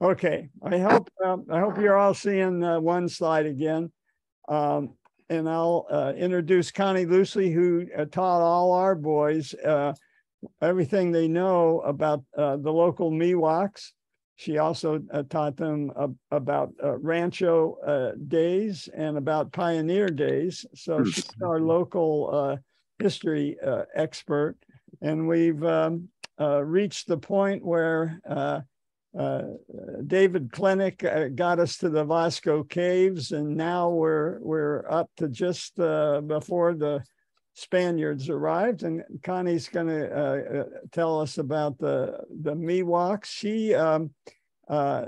Okay, I hope, um, I hope you're all seeing uh, one slide again. Um, and I'll uh, introduce Connie Loosli, who uh, taught all our boys uh, everything they know about uh, the local Miwoks. She also uh, taught them ab- about uh, Rancho uh, days and about Pioneer days. So she's our local uh, history uh, expert. And we've um, uh, reached the point where uh, David Clinnick uh, got us to the Vasco Caves, and now we're we're up to just uh, before the Spaniards arrived. And Connie's going to uh, uh, tell us about the the Miwoks. She um, uh,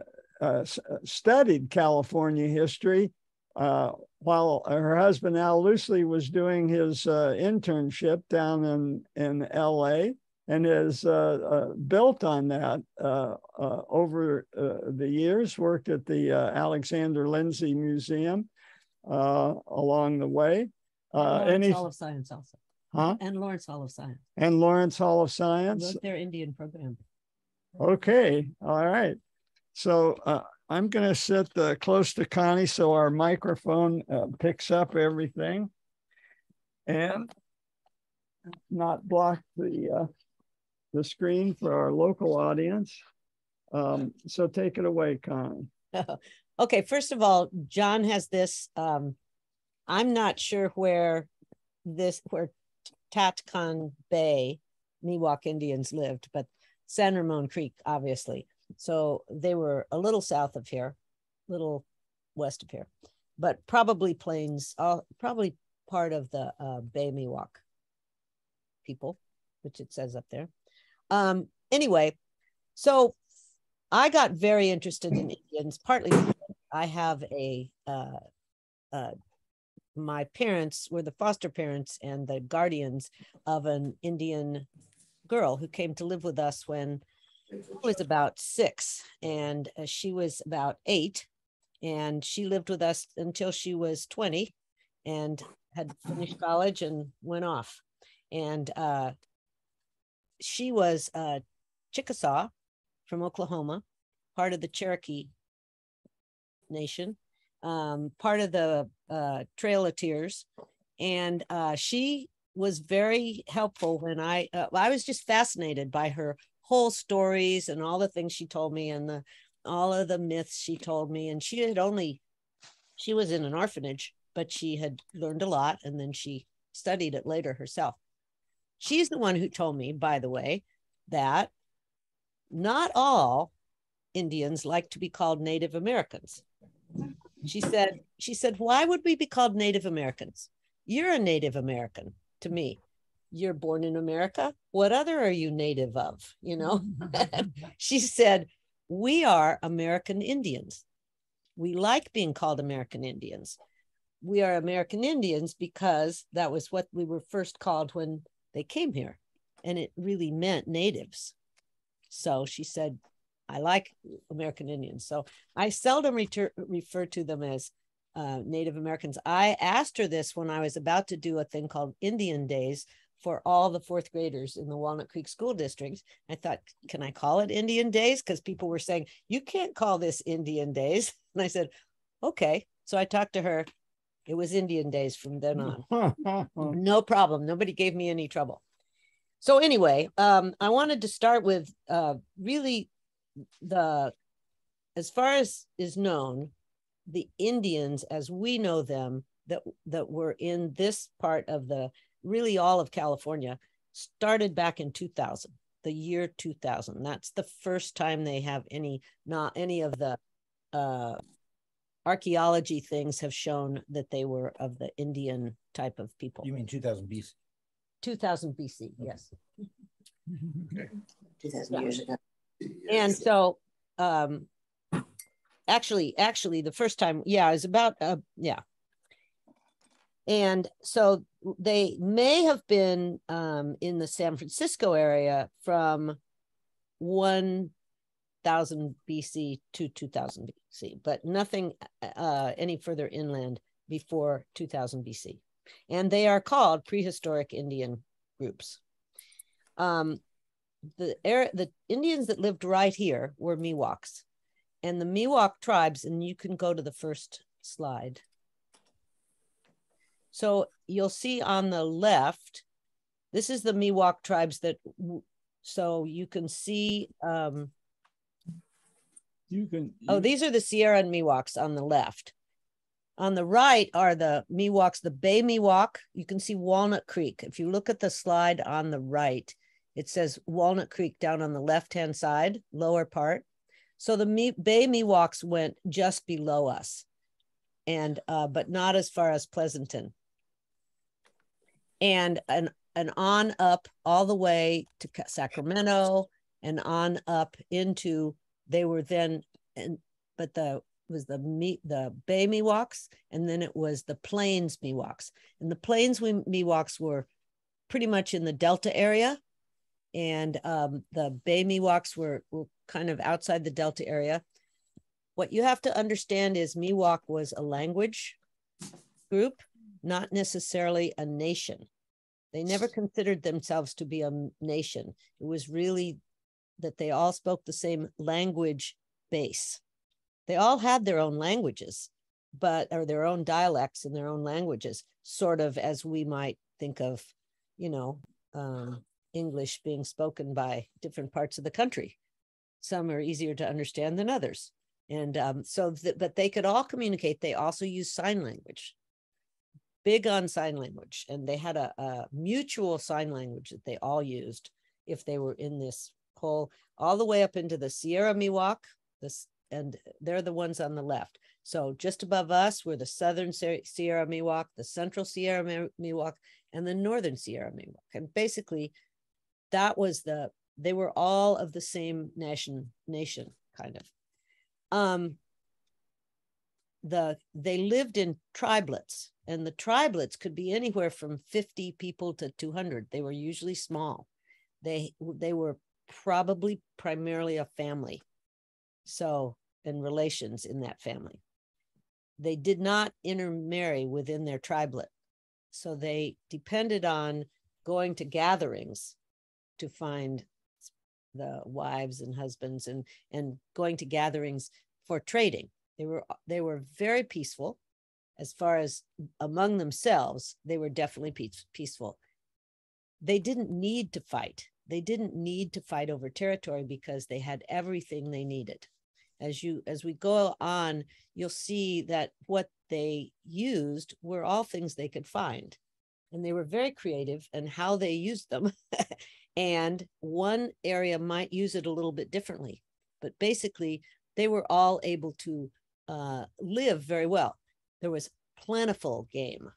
studied California history while her husband Al Loosli was doing his internship down in in L.A and has uh, uh, built on that uh, uh, over uh, the years, worked at the uh, Alexander Lindsay Museum uh, along the way. Uh, Lawrence any, Hall of Science also, huh? and Lawrence Hall of Science. And Lawrence Hall of Science. their Indian program. Okay, all right. So uh, I'm going to sit uh, close to Connie so our microphone uh, picks up everything and not block the uh, the screen for our local audience. Um, so take it away, Connie. okay, first of all, John has this. Um, I'm not sure where this where Tatcan Bay, Miwok Indians lived, but San Ramon Creek, obviously. So they were a little south of here, little west of here, but probably plains, uh, probably part of the uh, Bay Miwok people, which it says up there. Um, anyway, so I got very interested in Indians, partly I have a, uh, uh, my parents were the foster parents and the guardians of an Indian girl who came to live with us when I was about six and uh, she was about eight. And she lived with us until she was 20 and had finished college and went off. And uh, she was a Chickasaw from Oklahoma, part of the Cherokee Nation, um, part of the uh, Trail of Tears, and uh, she was very helpful when I uh, I was just fascinated by her whole stories and all the things she told me and the all of the myths she told me. And she had only she was in an orphanage but she had learned a lot and then she studied it later herself she's the one who told me by the way that not all indians like to be called native americans. She said she said why would we be called native americans? You're a native american to me. You're born in america. What other are you native of? You know? She said we are american indians. We like being called american indians. We are american indians because that was what we were first called when they came here and it really meant natives. So she said i like american indians. So i seldom refer to them as uh, native americans. I asked her this when i was about to do a thing called indian days for all the fourth graders in the walnut creek school district. I thought can i call it indian days? Because people were saying you can't call this indian days. And i said okay. So i talked to her it was indian days from then on. No problem. Nobody gave me any trouble. So anyway um, i wanted to start with uh, really the as far as is known the indians as we know them that that were in this part of the really all of california started back in 2000 the year 2000 that's the first time they have any not any of the uh archaeology things have shown that they were of the indian type of people You mean 2000 BC? 2000 bc yes Okay. 2000 Yeah. years ago. and so um actually actually the first time yeah it was about uh yeah and so they may have been um in the san francisco area from 1000 bc to 2000 bc but nothing uh any further inland before 2000 bc and they are called prehistoric indian groups. Um the the Indians that lived right here were Miwoks, and the Miwok tribes, and you can go to the first slide. So you'll see on the left, this is the Miwok tribes that, so you can see, um, You can. oh, these are the Sierra and Miwoks on the left. On the right are the Miwoks, the Bay Miwok. You can see Walnut Creek. If you look at the slide on the right, it says Walnut Creek down on the left-hand side, lower part. So the Mi- Bay Miwoks went just below us and, uh, but not as far as Pleasanton. And, and, and on up all the way to Sacramento and on up into, they were then, and, but the, was the me the Bay Miwoks, and then it was the Plains Miwoks. And the Plains Miwoks were pretty much in the Delta area, and um, the Bay Miwoks were, were kind of outside the Delta area. What you have to understand is Miwok was a language group, not necessarily a nation. They never considered themselves to be a nation. It was really that they all spoke the same language base. They all had their own languages but or their own dialects and their own languages sort of as we might think of you know um, english being spoken by different parts of the country. Some are easier to understand than others. And um, so th- but they could all communicate. They also use sign language big on sign language. And they had a, a mutual sign language that they all used if they were in this whole all the way up into the sierra miwok this and they're the ones on the left. So just above us were the southern Sierra Miwok, the central Sierra Miwok, and the northern Sierra Miwok. And basically, that was the they were all of the same nation nation kind of. Um, the they lived in tribelets, and the tribelets could be anywhere from fifty people to two hundred. They were usually small. They they were probably primarily a family. So and relations in that family. They did not intermarry within their tribelet so they depended on going to gatherings to find the wives and husbands and and going to gatherings for trading. They were they were very peaceful. As far as among themselves they were definitely peace, peaceful. They didn't need to fight they didn't need to fight over territory because they had everything they needed. As you as we go on you'll see that what they used were all things they could find. And they were very creative in how they used them. And one area might use it a little bit differently but basically they were all able to uh, live very well. There was plentiful game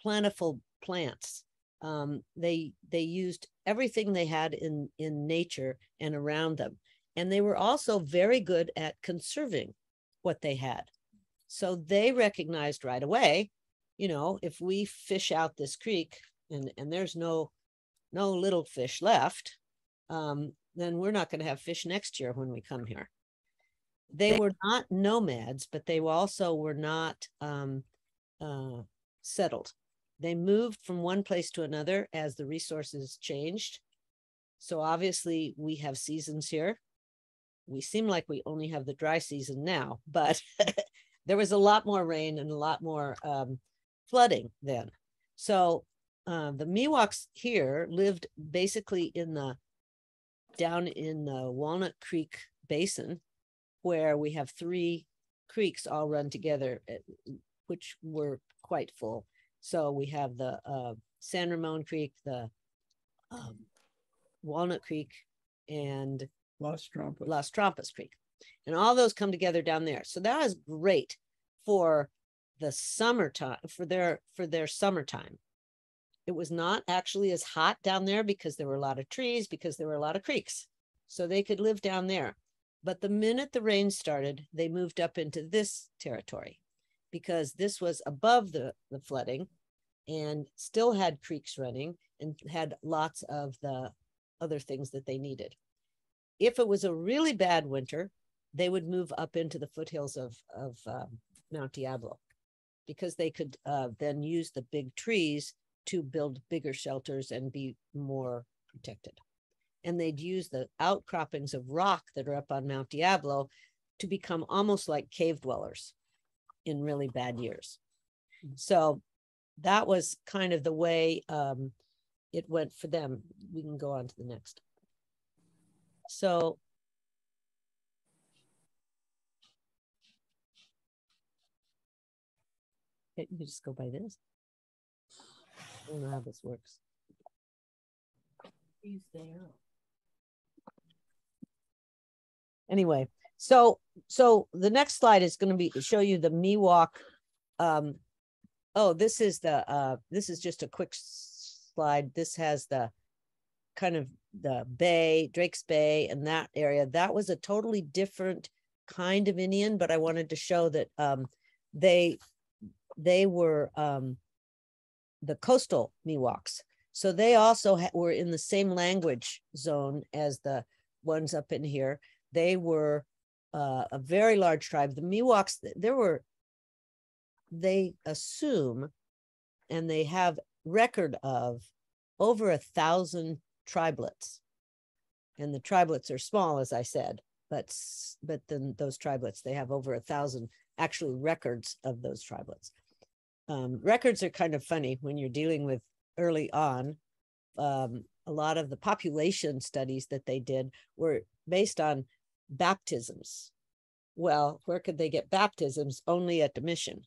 plentiful plants. Um, they they used everything they had in in nature and around them. And they were also very good at conserving what they had. So they recognized right away you know if we fish out this creek and and there's no no little fish left um, then we're not going to have fish next year when we come here. They were not nomads but they also were not um, uh, settled they moved from one place to another as the resources changed so obviously we have seasons here we seem like we only have the dry season now, but there was a lot more rain and a lot more um, flooding then. So uh, the Miwoks here lived basically in the down in the Walnut Creek Basin, where we have three creeks all run together, eh, which were quite full. So we have the uh, San Ramon Creek, the um, Walnut Creek, and Las Trampas. Las Trampas Creek. And all those come together down there. So that was great for the summertime for their for their summertime. It was not actually as hot down there because there were a lot of trees, because there were a lot of creeks. So they could live down there. But the minute the rain started, they moved up into this territory because this was above the, the flooding and still had creeks running and had lots of the other things that they needed if it was a really bad winter, they would move up into the foothills of of um, Mount Diablo, because they could uh, then use the big trees to build bigger shelters and be more protected. And they'd use the outcroppings of rock that are up on Mount Diablo to become almost like cave dwellers in really bad years. So that was kind of the way um, it went for them. We can go on to the next. So you can just go by this. I don't know how this works. He's there. Anyway, so so the next slide is going to be show you the Miwok. Um, oh, this is the uh, this is just a quick slide. This has the kind of the bay, Drake's Bay, and that area. That was a totally different kind of Indian, but I wanted to show that um, they they were um, the coastal Miwoks. So they also were in the same language zone as the ones up in here. They were uh, a very large tribe. The Miwoks, there were, they assume, and they have record of over a thousand tribelets. And the tribelets are small, as I said, but but then those tribelets, they have over a thousand actually records of those tribelets um, records are kind of funny when you're dealing with early on. Um, a lot of the population studies that they did were based on baptisms. Well, where could they get baptisms? Only at the mission.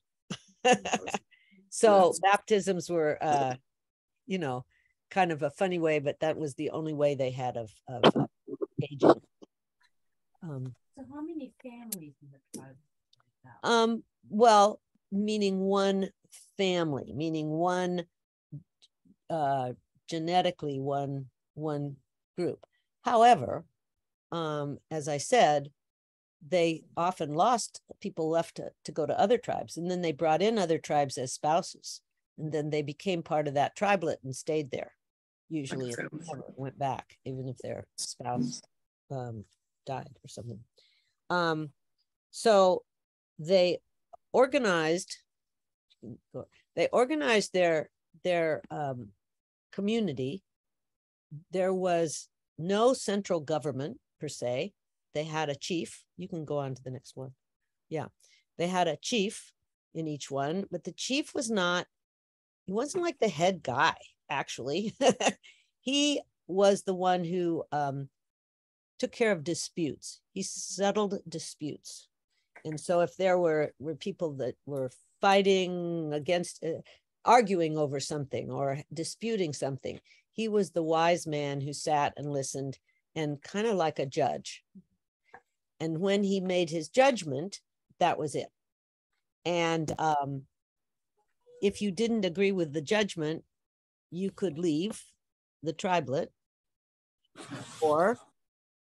so baptisms were, uh, you know, kind of a funny way, but that was the only way they had of, of uh, aging. Um, so how many families in the tribe? Um, well, meaning one family, meaning one uh, genetically one one group. However, um, as I said, they often lost people left to, to go to other tribes, and then they brought in other tribes as spouses, and then they became part of that tribelet and stayed there. Usually, went back, even if their spouse um, died or something. Um, so they organized they organized their their um, community. There was no central government per se. They had a chief. You can go on to the next one. Yeah, they had a chief in each one, but the chief was not. He wasn't like the head guy. Actually, he was the one who um, took care of disputes. He settled disputes. And so if there were, were people that were fighting against, uh, arguing over something or disputing something. He was the wise man who sat and listened and kind of like a judge. And when he made his judgment, that was it. And um, if you didn't agree with the judgment, you could leave the tribelet or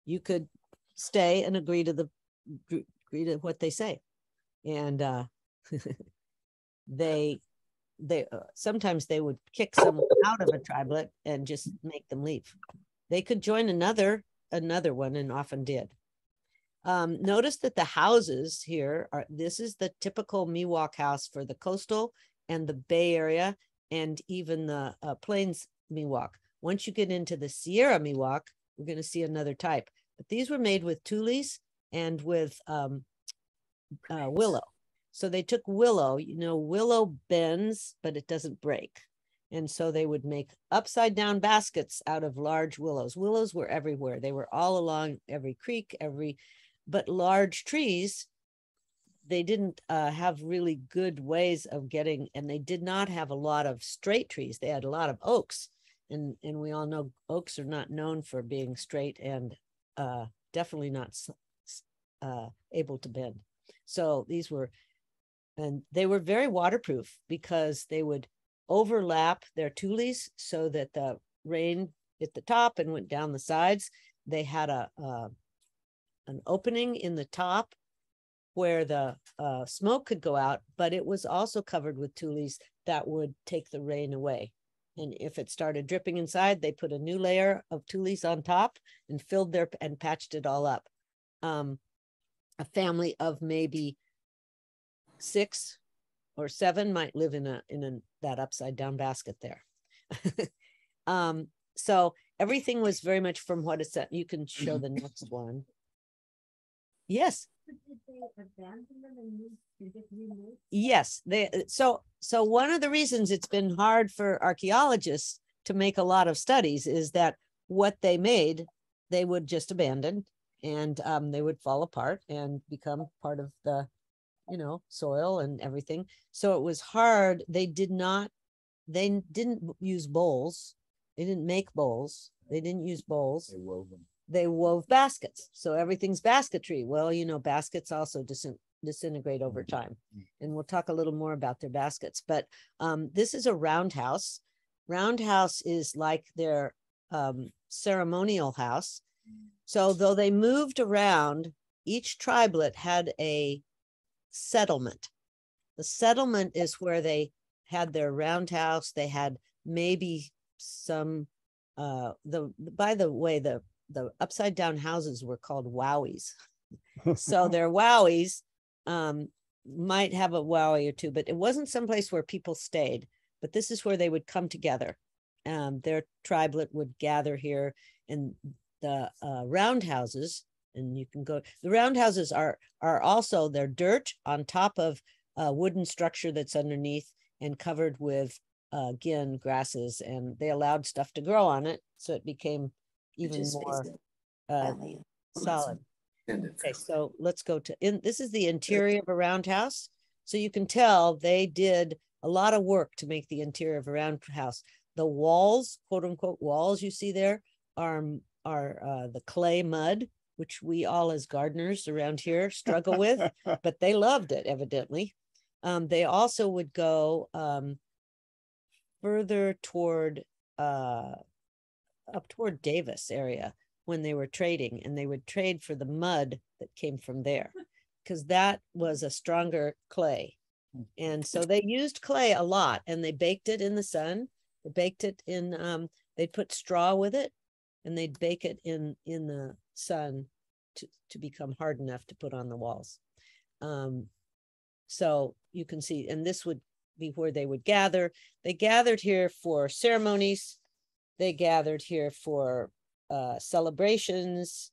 you could stay and agree to the agree to what they say. And uh, they they uh, sometimes they would kick someone out of a tribelet and just make them leave. They could join another another one and often did. Um, notice that the houses here are this is the typical Miwok house for the coastal and the Bay Area and even the uh, Plains Miwok. Once you get into the Sierra Miwok, we're going to see another type. But these were made with tules and with um, uh, willow. So they took willow, you know, willow bends, but it doesn't break. And so they would make upside down baskets out of large willows. Willows were everywhere. They were all along every creek, every, but large trees, they didn't uh, have really good ways of getting, and they did not have a lot of straight trees. They had a lot of oaks. And, and we all know oaks are not known for being straight and uh, definitely not uh, able to bend. So these were and they were very waterproof because they would overlap their tules so that the rain hit the top and went down the sides. They had a, an opening in the top where the uh, smoke could go out, but it was also covered with tules that would take the rain away. And if it started dripping inside, they put a new layer of tules on top and filled their and patched it all up. Um, a family of maybe six or seven might live in a in a that upside down basket there. um, so everything was very much from what it said. You can show the next one. Remove? Yes, they, uh, so, so one of the reasons it's been hard for archaeologists to make a lot of studies is that what they made, they would just abandon and um, they would fall apart and become part of the, you know, soil and everything. So it was hard. They did not, they didn't use bowls. They didn't make bowls. They didn't use bowls They wove them. They wove baskets. So everything's basketry. Well, you know, baskets also disin- disintegrate over time. Mm. And we'll talk a little more about their baskets. But um, this is a roundhouse. Roundhouse is like their um, ceremonial house. So though they moved around, each tribelet had a settlement. The settlement is where they had their roundhouse. They had maybe some uh the by the way the the upside down houses were called wowies. So their wowies um might have a wowie or two but it wasn't someplace where people stayed but this is where they would come together. Um their tribelet would gather here in the uh roundhouses and you can go the roundhouses are are also they're dirt on top of a wooden structure that's underneath and covered with uh, again grasses and they allowed stuff to grow on it so it became even more uh, solid. Okay so let's go to in this is the interior of a roundhouse. So you can tell they did a lot of work to make the interior of a roundhouse. The walls quote unquote walls you see there are are uh, the clay mud which we all as gardeners around here struggle with but they loved it evidently. Um, they also would go um, further toward uh, up toward Davis area when they were trading, and they would trade for the mud that came from there because that was a stronger clay. And so they used clay a lot, and they baked it in the sun. They baked it in. Um, they'd put straw with it, and they'd bake it in in the sun to to become hard enough to put on the walls. Um, so you can see, and this would be where they would gather. They gathered here for ceremonies. They gathered here for uh, celebrations,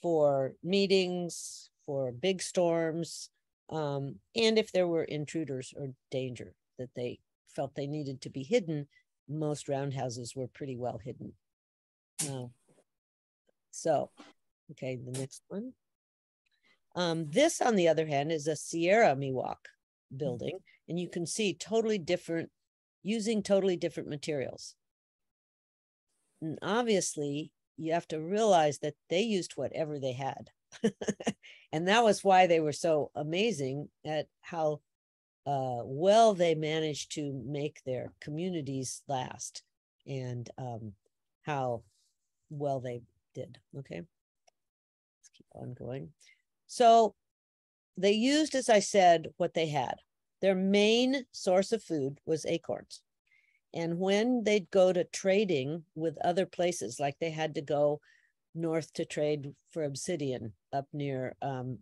for meetings, for big storms, um, and if there were intruders or danger that they felt they needed to be hidden, most roundhouses were pretty well hidden. Uh, so, okay, the next one. Um, this, on the other hand, is a Sierra Miwok building, and you can see totally different, using totally different materials. And obviously, you have to realize that they used whatever they had. and that was why they were so amazing at how uh, well they managed to make their communities last and um, how well they did. Okay. Let's keep on going. So they used, as I said, what they had. Their main source of food was acorns. And when they'd go to trading with other places, like they had to go north to trade for obsidian up near um,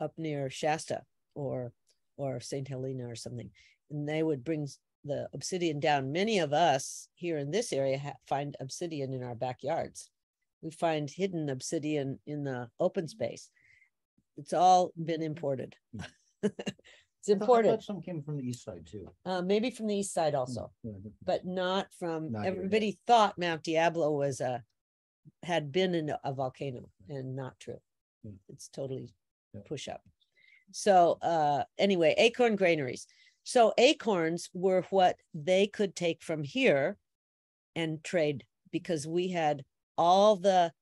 up near Shasta or or St. Helena or something, and they would bring the obsidian down. Many of us here in this area ha- find obsidian in our backyards. We find hidden obsidian in the open space. It's all been imported. it's I thought- I imported, thought Some came from the east side too. uh, maybe from the east side also Yeah, but- but not from, Not here, yeah. everybody thought Mount Diablo was a, had been in a- a volcano and not true. Hmm. It's totally Yeah. push up. So, uh, anyway, acorn granaries. So acorns were what they could take from here and trade because we had all the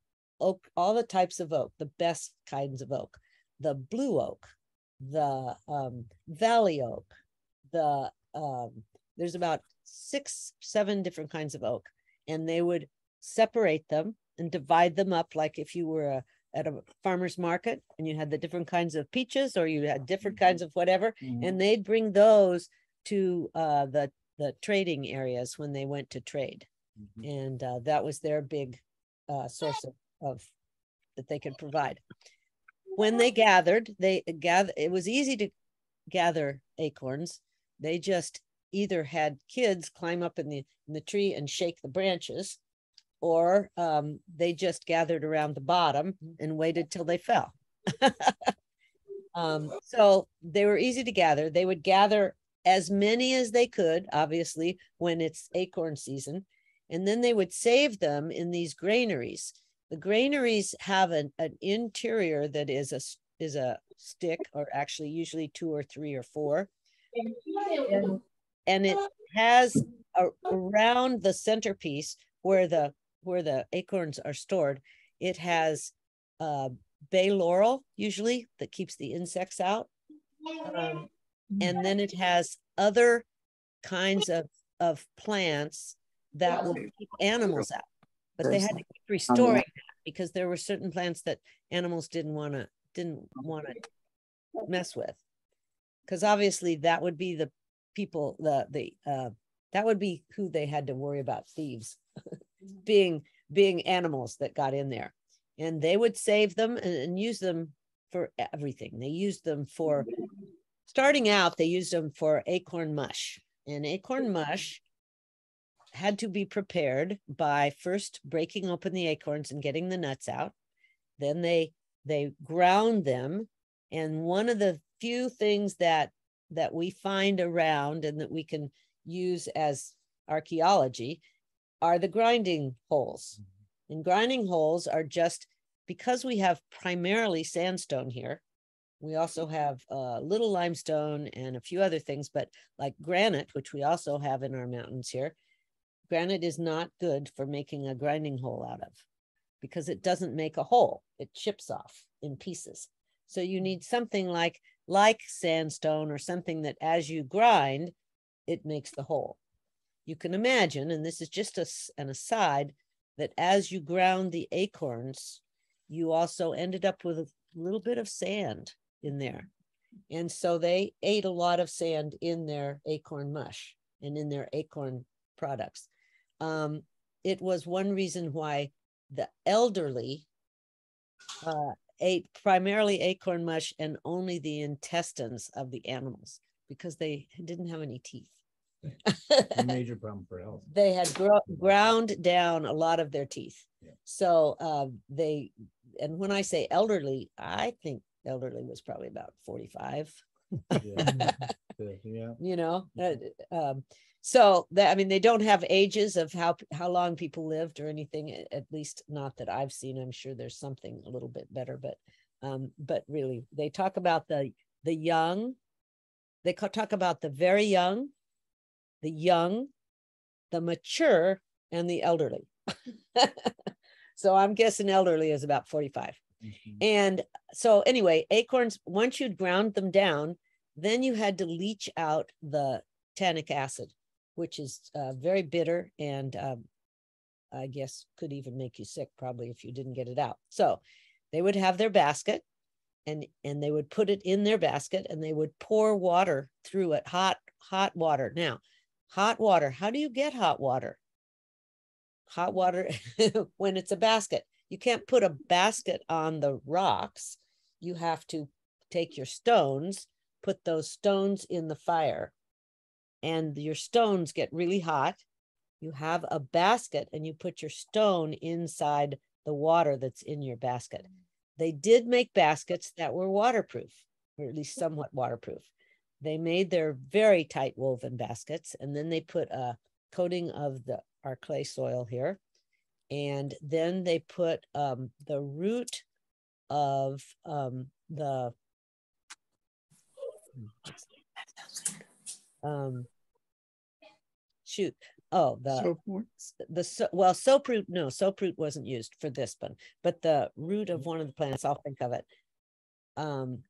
oak, all the types of oak, the best kinds of oak, the blue oak, the um, valley oak, the um, there's about six, seven different kinds of oak, and they would separate them and divide them up like if you were a, at a farmer's market and you had the different kinds of peaches or you had different kinds of whatever, Mhm. and they'd bring those to uh, the the trading areas when they went to trade, Mhm. and uh, that was their big uh, source of, of that they could provide. When they gathered, they gather. It was easy to gather acorns. They just either had kids climb up in the in the tree and shake the branches, or um, they just gathered around the bottom and waited till they fell. Um, so they were easy to gather. They would gather as many as they could, obviously, when it's acorn season. And then they would save them in these granaries. The granaries have an, an interior that is a is a stick, or actually usually two or three or four. And, and it has a, around the centerpiece where the where the acorns are stored, it has uh, bay laurel usually that keeps the insects out. Um, and then it has other kinds of of plants that will keep animals out. But they had to keep restoring that because there were certain plants that animals didn't want to didn't want to mess with. Because obviously that would be the people the the uh, that would be who they had to worry about thieves being being animals that got in there. And they would save them and, and use them for everything. They used them for starting out they used them for acorn mush. And acorn mush had to be prepared by first breaking open the acorns and getting the nuts out then they they ground them and one of the few things that that we find around and that we can use as archaeology are the grinding holes. Mm-hmm. And grinding holes are just because we have primarily sandstone here. We also have a little limestone and a few other things, but like granite, which we also have in our mountains here, granite is not good for making a grinding hole out of because it doesn't make a hole. It chips off in pieces. So you mm. need something like like sandstone or something that as you grind, it makes the hole. You can imagine, and this is just a an aside, that as you ground the acorns, you also ended up with a little bit of sand in there. And so they ate a lot of sand in their acorn mush and in their acorn products. Um, it was one reason why the elderly uh, ate primarily acorn mush and only the intestines of the animals because they didn't have any teeth. A major problem for health. they had gro- ground down a lot of their teeth. Yeah. So uh, they, and when I say elderly, I think elderly was probably about 45 Yeah. Yeah. you know uh, um, so that i mean they don't have ages of how how long people lived or anything at least not that i've seen. I'm sure there's something a little bit better but um but really they talk about the the young they talk about the very young the young the mature and the elderly. So i'm guessing elderly is about 45 Mhm. and so anyway, acorns, once you'd ground them down, then you had to leach out the tannic acid, which is uh, very bitter and um, I guess could even make you sick probably if you didn't get it out. So they would have their basket and and they would put it in their basket and they would pour water through it, hot hot water. Now, hot water, how do you get hot water? Hot water when it's a basket you can't put a basket on the rocks. You have to take your stones, put those stones in the fire, and your stones get really hot. You have a basket and you put your stone inside the water that's in your basket. They did make baskets that were waterproof, or at least somewhat waterproof. They made their very tight woven baskets, and then they put a coating of the our clay soil here and then they put um, the root of um, the um, shoot. Oh the the so, well soaproot no soaproot wasn't used for this one but the root of one of the plants i'll think of it. Um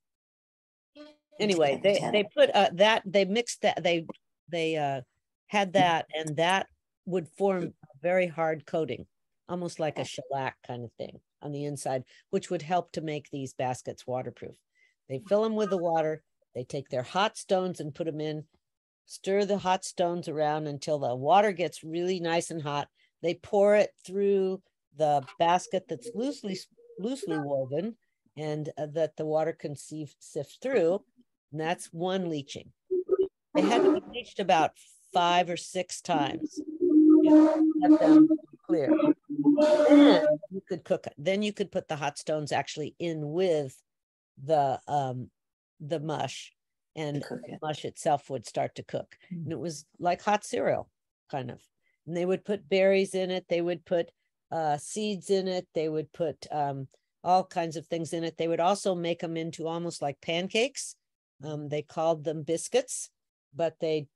anyway they they put uh that they mixed that they they uh had that and that would form a very hard coating almost like a shellac kind of thing on the inside which would help to make these baskets waterproof. They fill them with the water they take their hot stones and put them in stir the hot stones around until the water gets really nice and hot. They pour it through the basket that's loosely loosely woven and uh, that the water can sieve, sift through. And that's one leaching. They had to be leached about five or six times. Get them clear. Then you could cook it then you could put the hot stones actually in with the um the mush and the mush itself would start to cook. Mm. And it was like hot cereal, kind of. And they would put berries in it. They would put uh, seeds in it. They would put um, all kinds of things in it. They would also make them into almost like pancakes. Um, they called them biscuits, but they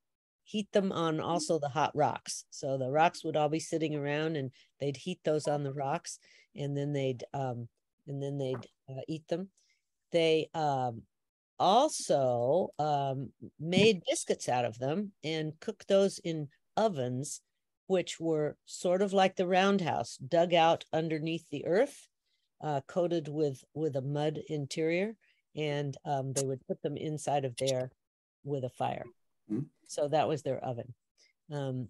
heat them on also the hot rocks. So the rocks would all be sitting around and they'd heat those on the rocks and then they'd um, and then they'd uh, eat them. They um, also um, made biscuits out of them and cooked those in ovens, which were sort of like the roundhouse, dug out underneath the earth, uh, coated with with a mud interior, and um, they would put them inside of there with a fire. Mm. So that was their oven. Um,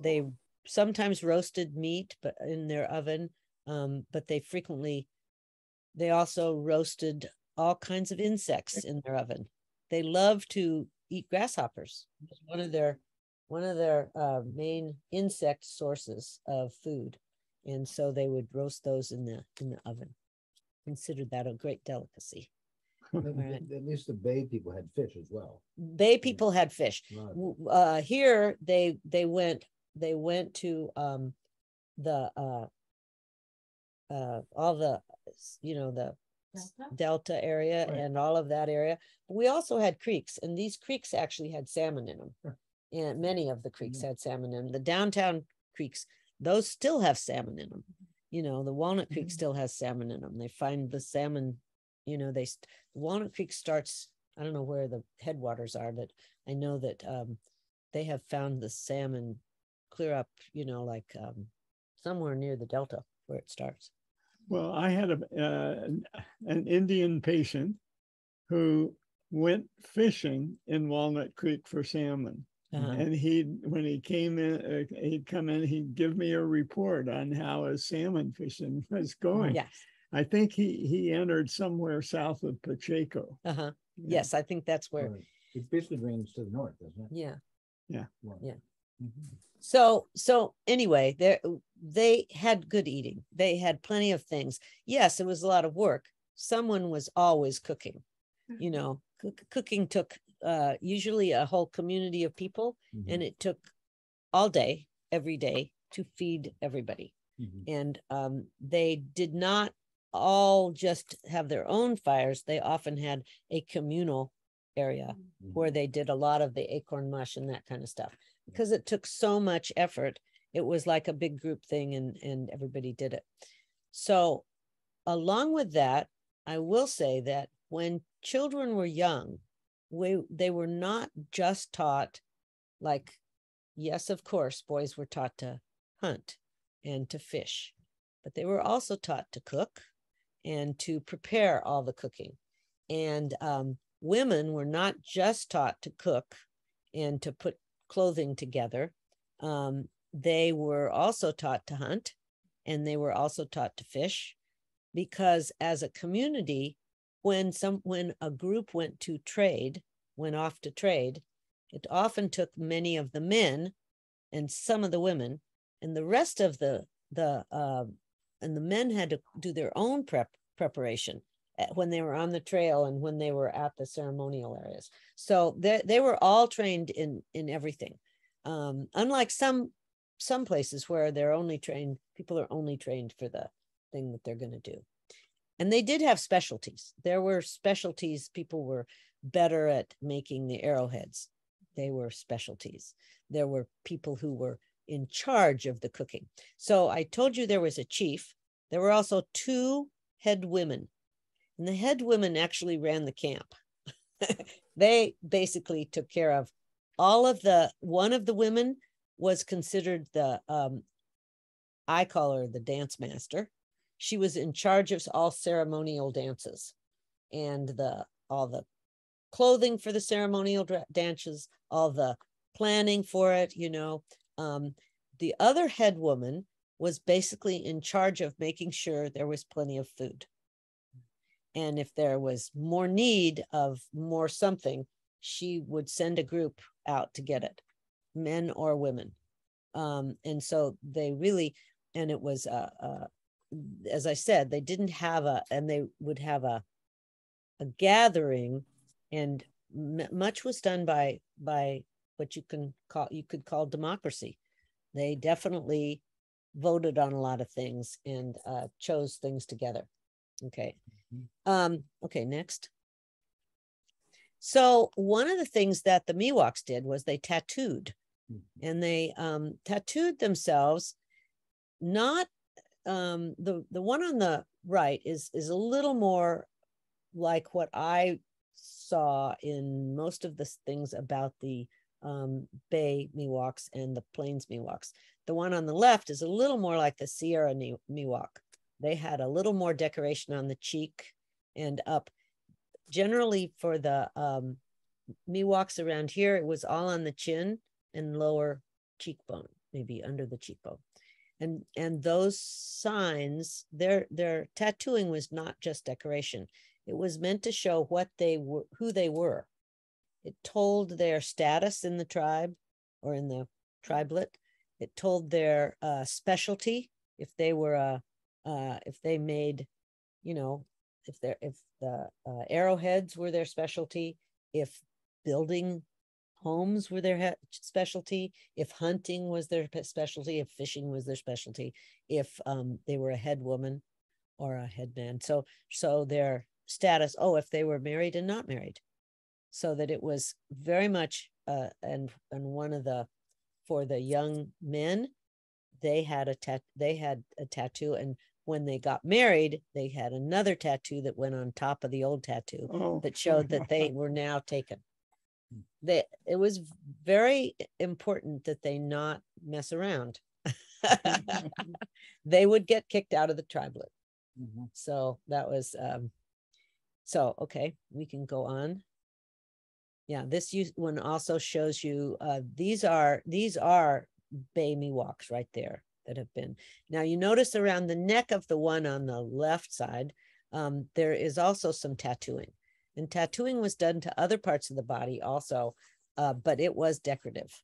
they sometimes roasted meat, but in their oven, um, but they frequently they also roasted all kinds of insects in their oven. They love to eat grasshoppers. It's one of their one of their uh, main insect sources of food, and so they would roast those in the in the oven. Considered that a great delicacy. At least the Bay people had fish as well. Bay people had fish. A lot of W- Uh, here they they went they went to um the uh uh all the you know the Delta? delta area Right. and all of that area but we also had creeks and these creeks actually had salmon in them Sure. and many of the creeks Mhm. had salmon in 'em. the downtown creeks those still have salmon in them you know the walnut creek Mhm. still has salmon in them they find the salmon you know they walnut creek starts i don't know where the headwaters are but i know that um they have found the salmon clear up you know like um somewhere near the delta where it starts Well, I had a, uh, an- an Indian patient who went fishing in Walnut Creek for salmon. Uh-huh. And he, when he came in, uh, he'd come in, he'd give me a report on how his salmon fishing was going. yes I think he, he entered somewhere south of Pacheco. uh-huh Yeah. yes i think that's where Right. It basically drains to the north, doesn't it? yeah Well, Yeah. Mhm. so so anyway they they had good eating they had plenty of things yes it was a lot of work someone was always cooking you know cook, cooking took uh usually a whole community of people Mhm. and it took all day every day to feed everybody Mhm. and um, they did not all just have their own fires they often had a communal area Mhm. where they did a lot of the acorn mush and that kind of stuff because it took so much effort. It was like a big group thing and and everybody did it. So along with that i will say that when children were young we they were not just taught like yes of course boys were taught to hunt and to fish but they were also taught to cook and to prepare all the cooking. And um, women were not just taught to cook and to put clothing together. Um, they were also taught to hunt and they were also taught to fish because as a community when some when a group went to trade went off to trade it often took many of the men and some of the women and the rest of the the uh, and the men had to do their own prep preparation. at- when they were on the trail and when they were at the ceremonial areas. So they, they were all trained in in everything. Um, unlike some some places where they're only trained people are only trained for the thing that they're going to do. And they did have specialties. There were specialties. People were better at making the arrowheads. They were specialties. There were people who were in charge of the cooking. So i told you there was a chief. There were also two head women and the head women actually ran the camp. They basically took care of all of the one of the women was considered the um i call her the dance master. She was in charge of all ceremonial dances and the all the clothing for the ceremonial dances all the planning for it you know. Um the other head woman was basically in charge of making sure there was plenty of food and if there was more need of more something she would send a group out to get it men or women um, and so they really and it was uh, uh, as i said they didn't have a and they would have a a gathering and m- much was done by by what you can call you could call democracy. They definitely voted on a lot of things and uh, chose things together. Okay. Um, okay, next. So one of the things that the Miwoks did was they tattooed Mhm. and they um, tattooed themselves. Not um, the the one on the right is is a little more like what I saw in most of the things about the um, Bay Miwoks and the Plains Miwoks. The one on the left is a little more like the Sierra Miwok. They had a little more decoration on the cheek and up. Generally, for the um, Miwoks around here, it was all on the chin and lower cheekbone, maybe under the cheekbone. And and those signs, their their tattooing was not just decoration. It was meant to show what they were, who they were. It told their status in the tribe or in the tribelet. It told their uh, specialty if they were a uh, if they made, you know, if they're if the uh, arrowheads were their specialty, if building homes were their he- specialty, if hunting was their specialty, if fishing was their specialty, if um, they were a head woman or a headman. So so their status. Oh, if they were married and not married, so that it was very much uh, and and one of the for the young men, they had a tat they had a tattoo and when they got married, they had another tattoo that went on top of the old tattoo Oh. that showed that they were now taken. They it was very important that they not mess around. they would get kicked out of the tribelet. Mhm. So that was um so okay, we can go on. Yeah, this one also shows you uh these are these are Bay Miwoks right there that have been. Now you notice around the neck of the one on the left side, um, there is also some tattooing. And tattooing was done to other parts of the body also, uh, but it was decorative.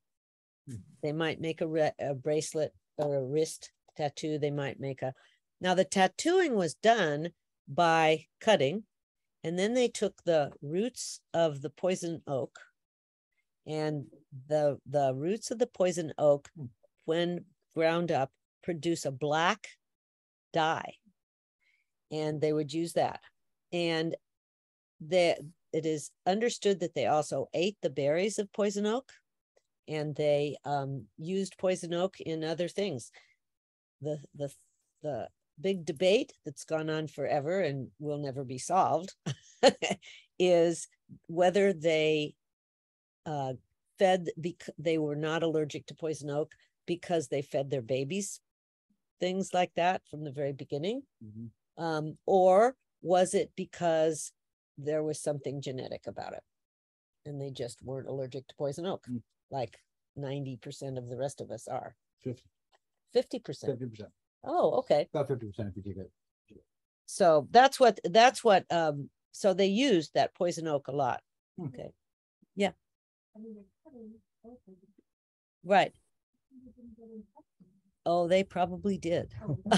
Hmm. They might make a, re- a bracelet or a wrist tattoo. They might make a. Now the tattooing was done by cutting, and then they took the roots of the poison oak, and the the roots of the poison oak, Hmm. when ground up, produce a black dye, and they would use that. And that it is understood that they also ate the berries of poison oak and they um, used poison oak in other things the the the big debate that's gone on forever and will never be solved is whether they uh, fed because they were not allergic to poison oak because they fed their babies things like that from the very beginning. Mhm. um, or was it because there was something genetic about it and they just weren't allergic to poison oak? Mm. like 90% of the rest of us are. Fifty, 50% fifty percent, oh okay. About fifty percent if you take it. so that's what that's what um so they used that poison oak a lot. Hmm. okay. I right they didn't get in touch with oh they probably did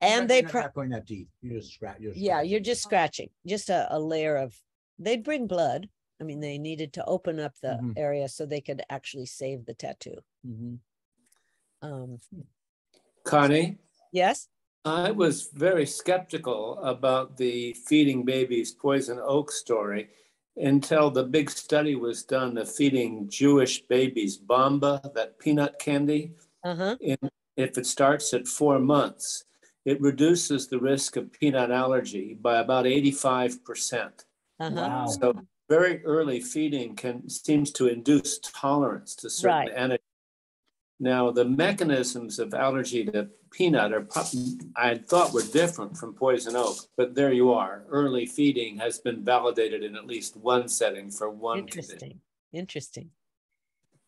and they You're Not going that deep, you just scratch. you're yeah scratching. you're just scratching just a, a layer of they'd bring blood i mean they needed to open up the Mhm. area so they could actually save the tattoo Mhm. um Connie, yes I was very skeptical about the feeding babies poison oak story until the big study was done of feeding Jewish babies bamba, that peanut candy. uh-huh In, if it starts at four months, it reduces the risk of peanut allergy by about 85%. uh-huh Wow. So very early feeding can seems to induce tolerance to certain Right. Now, the mechanisms of allergy to peanut are I thought were different from poison oak, but there you are. Early feeding has been validated in at least one setting for one condition. interesting interesting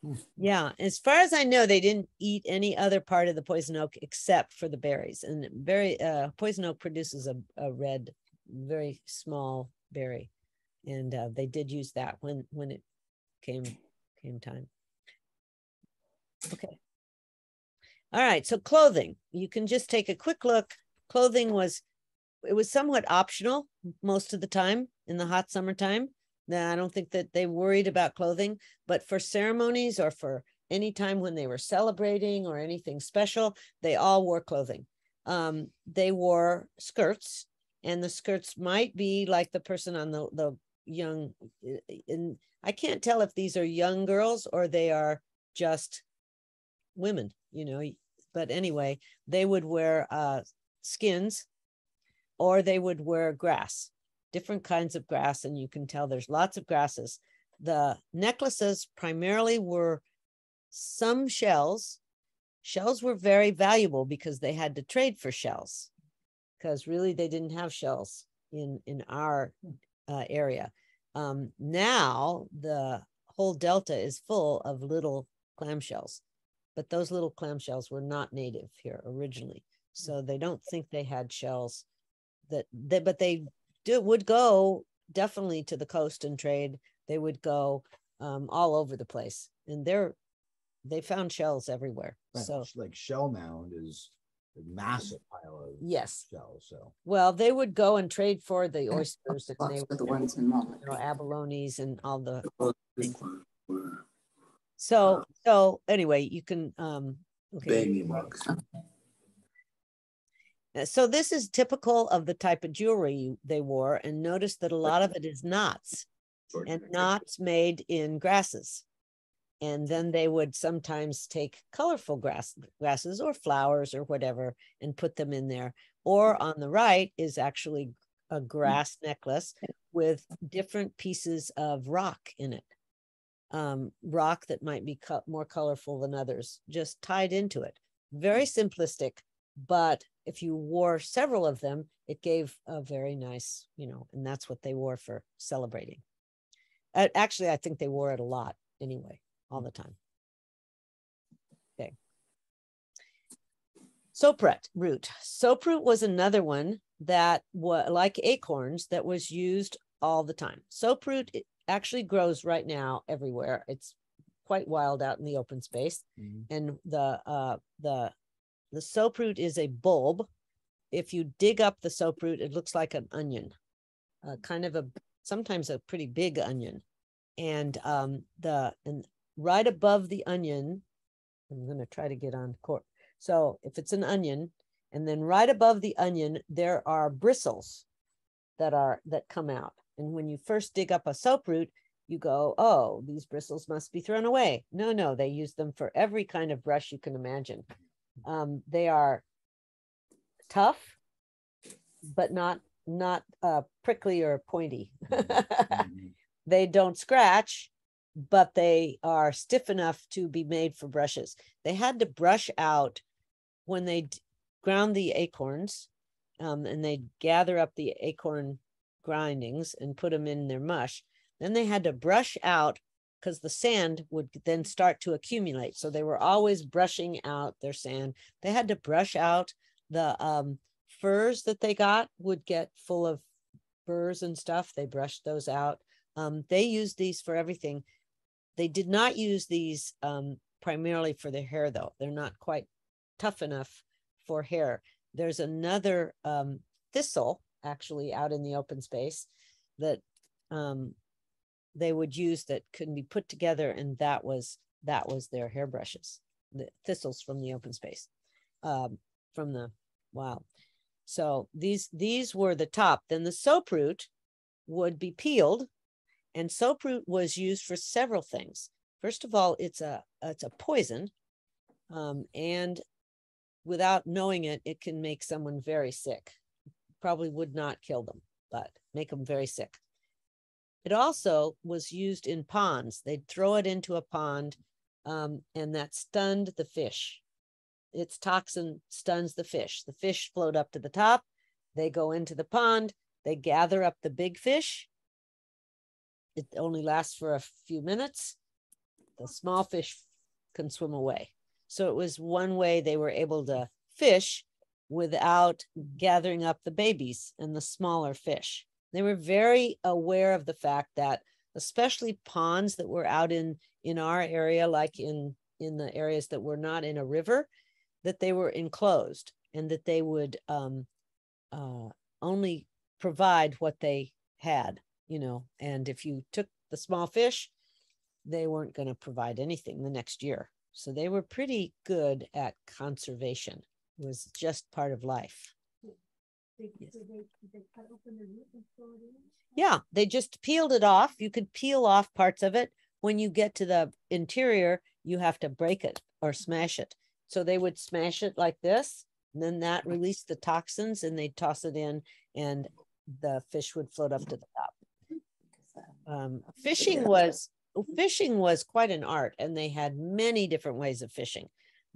Hmm. yeah as far as i know they didn't eat any other part of the poison oak except for the berries and very uh poison oak produces a, a red very small berry and uh, they did use that when when it came came time okay all right so clothing you can just take a quick look clothing was it was somewhat optional most of the time in the hot summertime. Now, I don't think that they worried about clothing, but for ceremonies or for any time when they were celebrating or anything special, they all wore clothing. Um, they wore skirts, and the skirts might be like the person on the the young. In I can't tell if these are young girls or they are just women, you know. But anyway, they would wear uh, skins, or they would wear grass, different kinds of grass, and you can tell there's lots of grasses. The necklaces primarily were some shells. Shells were very valuable because they had to trade for shells, because really they didn't have shells in in our uh, area. Um, now the whole delta is full of little clamshells, but those little clamshells were not native here originally, so they don't think they had shells. That they, but they do would go definitely to the coast and trade. They would go um, all over the place, and they're they found shells everywhere. Right, So Like Shell Mound is a massive pile of yes, shells, so. well, they would go and trade for the oysters and they Lots of the ones in Mullet. you know, abalones and all the This one were So, so anyway, you can, um, okay. Baby mugs. Uh, So this is typical of the type of jewelry they wore and notice that a lot of it is knots and knots made in grasses. And then they would sometimes take colorful grass, grasses or flowers or whatever and put them in there. Or on the right is actually a grass necklace with different pieces of rock in it. Um, rock that might be cut more colorful than others, just tied into it. Very simplistic, but if you wore several of them, it gave a very nice, you know, and that's what they wore for celebrating. Uh, actually, I think they wore it a lot anyway, all the time. Okay. Sopret root. Soaproot was another one that was like acorns that was used all the time. Soaproot it actually grows right now everywhere. It's quite wild out in the open space. Mhm. And the uh the the soaproot is a bulb. If you dig up the soaproot, it looks like an onion, uh, kind of a sometimes a pretty big onion. And um, the and right above the onion, I'm going to try to get on court. So if it's an onion, and then right above the onion, there are bristles that are that come out. And when you first dig up a soaproot, you go, oh, these bristles must be thrown away. No, no, they use them for every kind of brush you can imagine. Um, they are tough, but not not uh, prickly or pointy. Mhm. they don't scratch, but they are stiff enough to be made for brushes. They had to brush out when they ground the acorns, um, and they gather up the acorn grindings and put them in their mush. Then they had to brush out because the sand would then start to accumulate. So they were always brushing out their sand. They had to brush out the um, furs that they got would get full of burrs and stuff. They brushed those out. Um, they used these for everything. They did not use these um, primarily for their hair, though. They're not quite tough enough for hair. There's another um, thistle actually out in the open space that um, they would use that couldn't be put together, and that was that was their hairbrushes, the thistles from the open space, um, from the wow. So these these were the top. Then the soaproot would be peeled, and soaproot was used for several things. First of all, it's a it's a poison, um, and without knowing it, it can make someone very sick. Probably would not kill them, but make them very sick. It also was used in ponds. They'd throw it into a pond, um, and that stunned the fish. Its toxin stuns the fish. The fish float up to the top. They go into the pond. They gather up the big fish. It only lasts for a few minutes. The small fish can swim away. So it was one way they were able to fish without gathering up the babies and the smaller fish. They were very aware of the fact that, especially ponds that were out in in our area, like in in the areas that were not in a river, that they were enclosed and that they would um, uh, only provide what they had, you know, and if you took the small fish, they weren't going to provide anything the next year. So they were pretty good at conservation. Was just part of life. They, Yes. they, they cut open the root and throw it in? Yeah, they just peeled it off. You could peel off parts of it. When you get to the interior, you have to break it or smash it. So they would smash it like this, and then that released the toxins, and they'd toss it in, and the fish would float up to the top. Um, fishing was fishing was quite an art, and they had many different ways of fishing.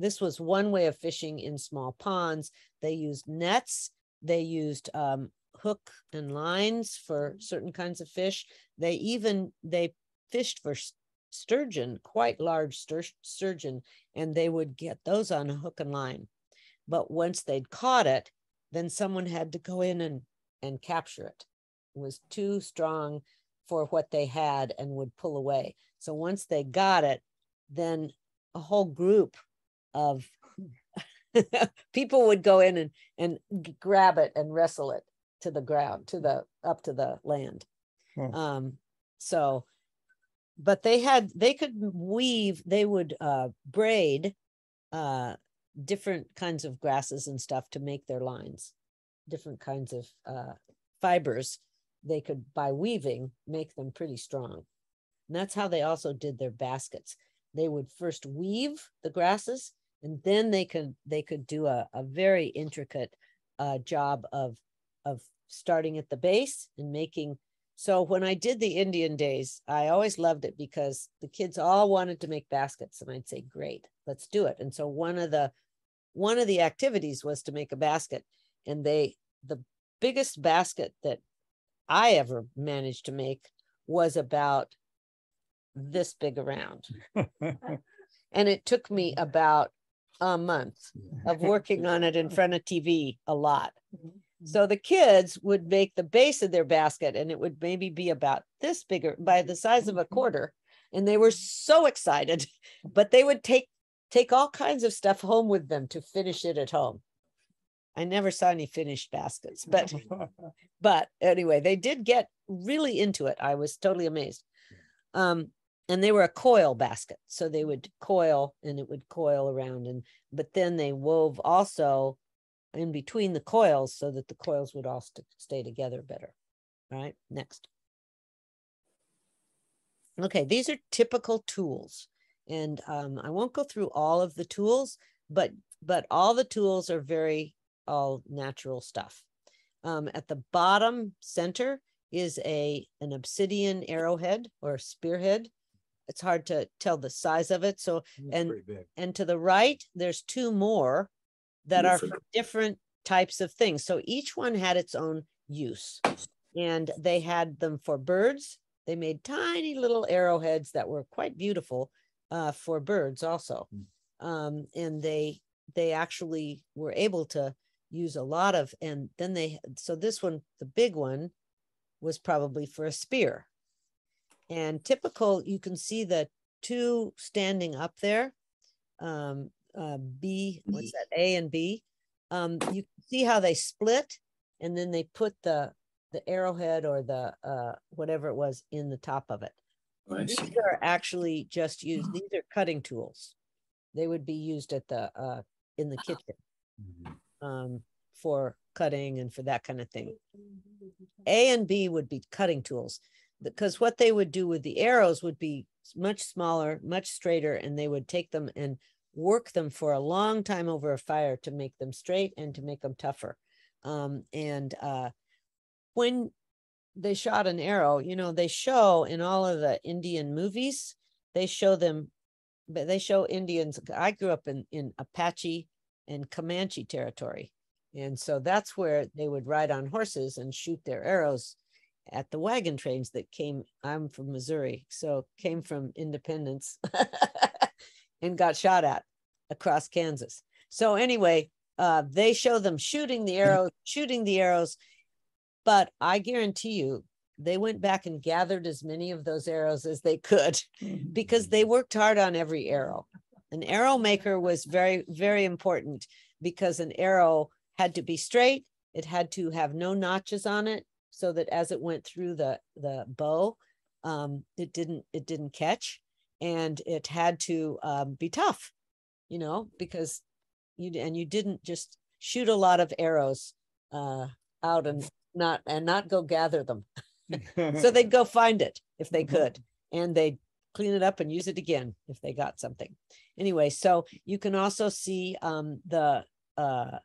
This was one way of fishing in small ponds. They used nets. They used um, hook and lines for certain kinds of fish. They even they fished for sturgeon, quite large stur- sturgeon, and they would get those on a hook and line. But once they'd caught it, then someone had to go in and and capture it. It was too strong for what they had and would pull away. So once they got it, then a whole group of people would go in and and grab it and wrestle it to the ground to the up to the land. Huh. um so but they had they could weave they would uh braid uh different kinds of grasses and stuff to make their lines. Different kinds of uh fibers they could by weaving make them pretty strong. And that's how they also did their baskets. They would first weave the grasses and then they could they could do a, a very intricate uh, job of of starting at the base and making so when i did the indian days i always loved it because the kids all wanted to make baskets and i'd say great let's do it. And so one of the one of the activities was to make a basket and they the biggest basket that i ever managed to make was about this big around. And it took me about a month of working on it in front of TV a lot. So the kids would make the base of their basket and it would maybe be about this bigger by the size of a quarter. And they were so excited, but they would take take all kinds of stuff home with them to finish it at home. I never saw any finished baskets, but but anyway, they did get really into it. I was totally amazed. Um, and they were a coil basket, so they would coil and it would coil around, and but then they wove also in between the coils so that the coils would all st- stay together better. All right, next. Okay, these are typical tools, and um, I won't go through all of the tools, but but all the tools are very all natural stuff. Um, at the bottom center is a an obsidian arrowhead or spearhead. It's hard to tell the size of it. So And- and to the right, there's two more that are for different types of things. So each one had its own use. And they had them for birds. They made tiny little arrowheads that were quite beautiful uh, for birds also. Um, and they they actually were able to use a lot of and then they so this one the big one was probably for a spear and typical you can see the two standing up there um uh b what's that a and b? Um you see how they split and then they put the the arrowhead or the uh whatever it was in the top of it. I these are actually just used these are cutting tools. They would be used at the uh in the kitchen Mhm. um for cutting and for that kind of thing. A and B would be cutting tools because what they would do with the arrows would be much smaller, much straighter, and they would take them and work them for a long time over a fire to make them straight and to make them tougher. Um, and uh, when they shot an arrow, you know, they show in all of the Indian movies, they show them, but they show Indians. I grew up in, in Apache and Comanche territory. And so that's where they would ride on horses and shoot their arrows at the wagon trains that came. I'm from Missouri, so came from Independence and got shot at across Kansas. So anyway, uh, they show them shooting the arrows, shooting the arrows. But I guarantee you, they went back and gathered as many of those arrows as they could because they worked hard on every arrow. An arrow maker was very, very important because an arrow had to be straight It had to have no notches on it so that as it went through the the bow, um, it didn't it didn't catch, and it had to um, be tough, you know, because you and you didn't just shoot a lot of arrows uh, out and not and not go gather them. so they'd go find it if they could, and they'd clean it up and use it again if they got something. Anyway, so you can also see um, the uh,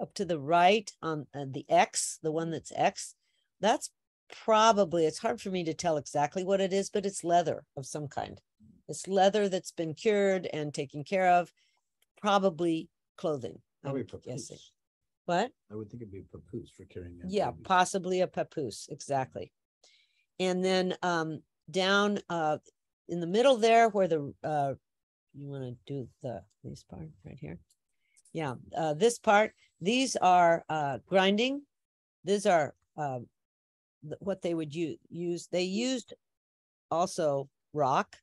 up to the right on uh, the X, the one that's X. That's probably it's hard for me to tell exactly what it is, but it's leather of some kind. It's leather that's been cured and taken care of, probably clothing. Probably guessing. papoose. What? I would think it'd be papoose for carrying that. Yeah, baby. possibly a papoose, exactly. And then um down uh in the middle there where the uh you want to do the this part right here. Yeah, uh this part, these are uh grinding. These are uh what they would use use. They used also rock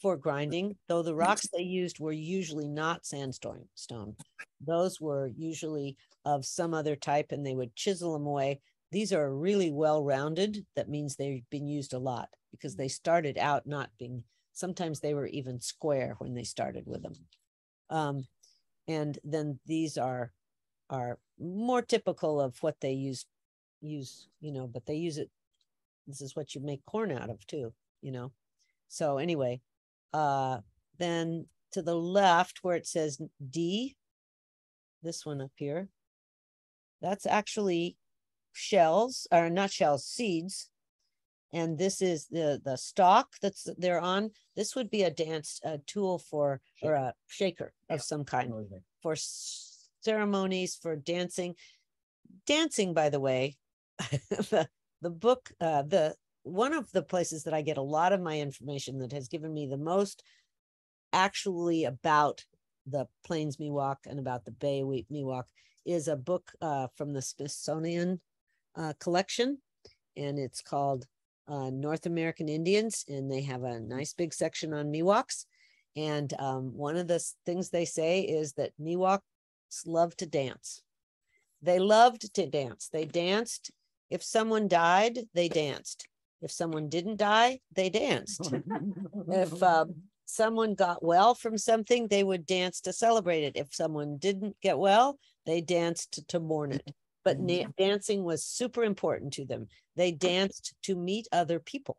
for grinding, though the rocks they used were usually not sandstone stone. Those were usually of some other type and they would chisel them away. These are really well rounded. That means they've been used a lot because they started out not being, sometimes they were even square when they started with them. Um, and then these are are more typical of what they use use, you know, but they use it. This is what you make corn out of too, you know. So anyway, uh then to the left where it says D, this one up here, that's actually shells, or not shells, seeds. And this is the the stalk that's they're on. This would be a dance a tool for or a shaker of some kind What do you think? for ceremonies, for dancing. Dancing, by the way, the the book, uh, the one of the places that I get a lot of my information that has given me the most actually about the Plains Miwok and about the Bay Miwok is a book uh, from the Smithsonian uh, collection, and it's called uh, North American Indians, and they have a nice big section on Miwoks. And um, one of the things they say is that Miwoks love to dance. They loved to dance. They danced. If someone died, they danced. If someone didn't die, they danced. if um, someone got well from something, they would dance to celebrate it. If someone didn't get well, they danced to, mourn it. But na- dancing was super important to them. They danced to meet other people.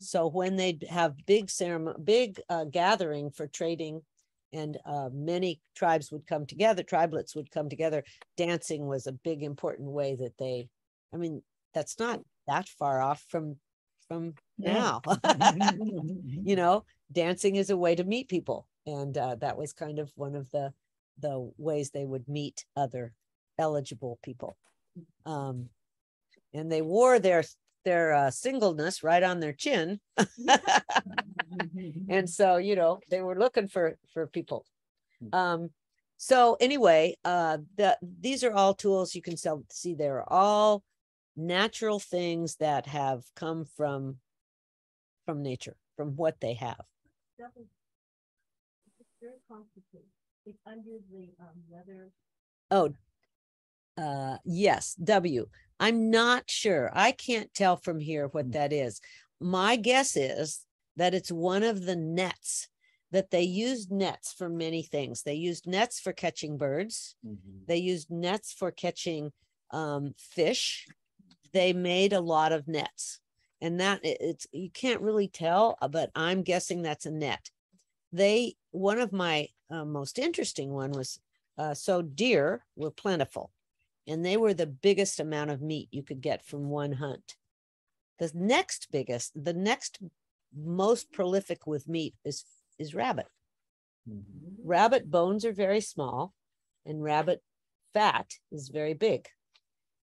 So when they'd have big ceremony, big uh, gathering for trading, and uh, many tribes would come together, tribelets would come together. Dancing was a big important way that they. I mean, that's not that far off from from now. you know, dancing is a way to meet people, and uh, that was kind of one of the the ways they would meet other eligible people. Um, and they wore their their uh, singleness right on their chin, and so you know they were looking for for people. Um, so anyway, uh, the these are all tools you can sell. See, they're all natural things that have come from from nature, from what they have. It's very complicated. It's under the um leather. Oh, uh, yes, W. I'm not sure. I can't tell from here what that is. My guess is that it's one of the nets that they used nets for many things. They used nets for catching birds. Mhm. They used nets for catching um, fish. They made a lot of nets, and that it's you can't really tell, uh, but I'm guessing that's a net. They one of my uh, most interesting one was uh, so deer were plentiful, and they were the biggest amount of meat you could get from one hunt. The next biggest, the next most prolific with meat is is rabbit Mhm. rabbit bones are very small and rabbit fat is very big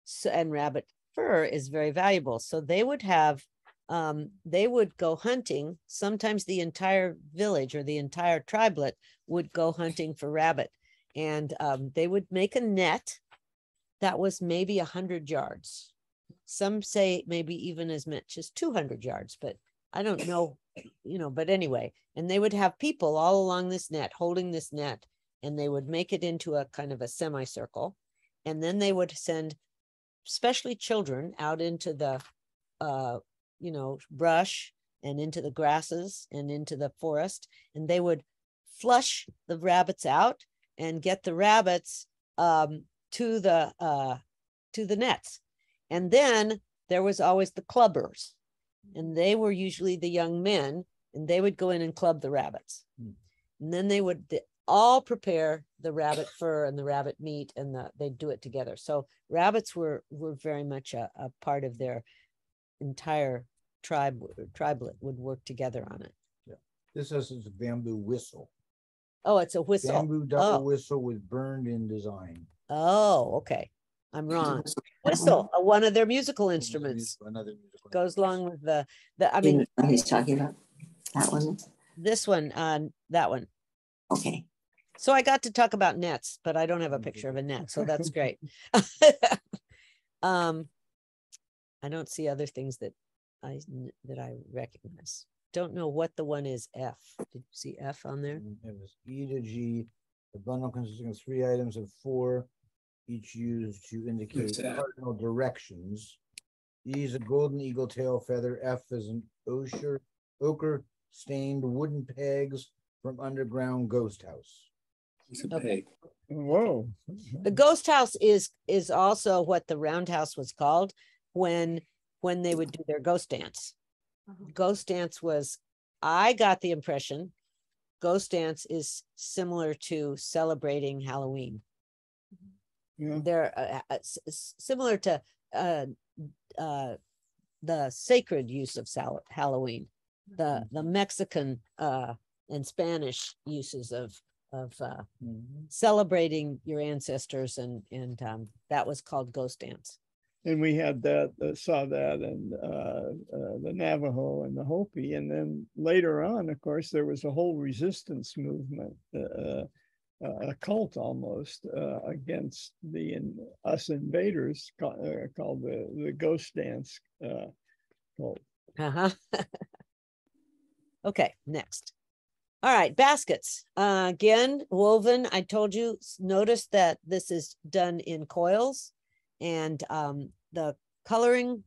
so and rabbit fur is very valuable. So they would have um, they would go hunting. Sometimes the entire village or the entire tribelet would go hunting for rabbit. And um, they would make a net that was maybe a hundred yards. Some say maybe even as much as 200 yards but i don't know you know but anyway. And they would have people all along this net holding this net and they would make it into a kind of a semicircle. And then they would send especially children, out into the, uh, you know, brush and into the grasses and into the forest, and they would flush the rabbits out and get the rabbits um, to the uh, to the nets. And then there was always the clubbers, and they were usually the young men, and they would go in and club the rabbits. Hmm. And then they would all prepare the rabbit fur and the rabbit meat, and the, they'd do it together. So rabbits were were very much a, a part of their entire tribe. Tribelet would work together on it. Yeah. This is a bamboo whistle. Oh, it's a whistle. Bamboo double Oh. whistle was burned in design. Oh, okay. I'm wrong. Whistle, uh, one of their musical instruments, Another musical. goes instrument. along with the the. I mean, he's talking about? That one? this one, uh, that one. Okay. So I got to talk about nets, but I don't have a picture of a net, so that's great. um, I don't see other things that I that I recognize. Don't know what the one is. F. Did you see F on there? Mm, It was E to G, the bundle consisting of three items of four, each used to indicate cardinal directions. E is a golden eagle tail feather, F is an ochre, ochre stained wooden pegs from underground ghost house. It's a Okay. pig. Whoa. The ghost house is is also what the roundhouse was called when when they would do their ghost dance. Uh-huh. Ghost dance was, I got the impression, ghost dance is similar to celebrating Halloween. Yeah. They're uh, uh, s- s- similar to uh, uh, the sacred use of sal- Halloween, the the Mexican uh, and Spanish uses of of uh, celebrating your ancestors and and um, that was called ghost dance. And we had that, uh, saw that and uh, uh, the Navajo and the Hopi. And then later on, of course, there was a whole resistance movement, uh, uh, a cult almost uh, against the in, us invaders ca- uh, called the, the ghost dance uh, cult. Uh-huh. okay, next. All right, baskets. Uh, again, woven. I told you, notice that this is done in coils and um, the coloring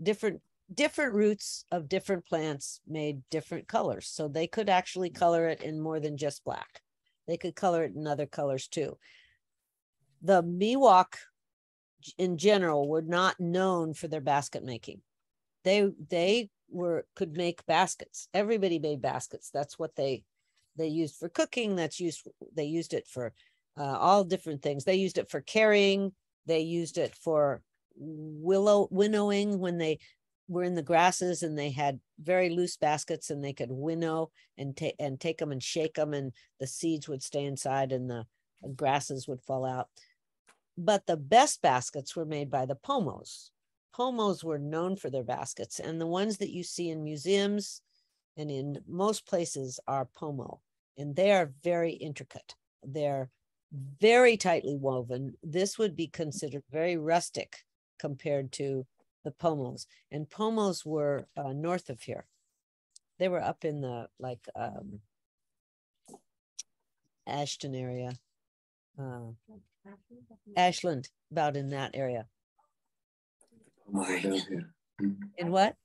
different different roots of different plants made different colors. So they could actually color it in more than just black. They could color it in other colors too. The Miwok in general were not known for their basket making they they were could make baskets everybody made baskets that's what they they used for cooking that's used they used it for uh, all different things. They used it for carrying they used it for willow winnowing when they were in the grasses and they had very loose baskets and they could winnow and take and take them and shake them and the seeds would stay inside and the grasses would fall out. But the best baskets were made by the pomos. Pomos were known for their baskets and the ones that you see in museums and in most places are pomo and they are very intricate. They're very tightly woven. This would be considered very rustic compared to the pomos. And pomos were uh, north of here. They were up in the like um ashton area uh ashland about in that area. Over in what?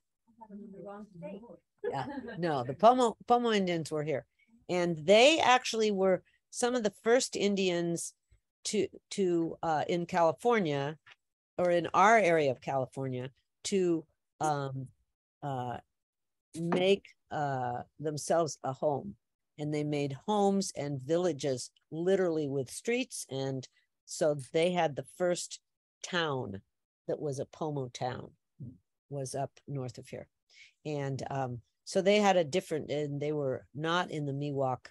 I'm in the wrong state. Yeah, no, the Pomo Pomo Indians were here, and they actually were some of the first Indians to to uh, in California, or in our area of California, to um, uh, make uh, themselves a home, and they made homes and villages literally with streets, and so they had the first town that was a Pomo town, was up north of here. And um, so they had a different and they were not in the miwok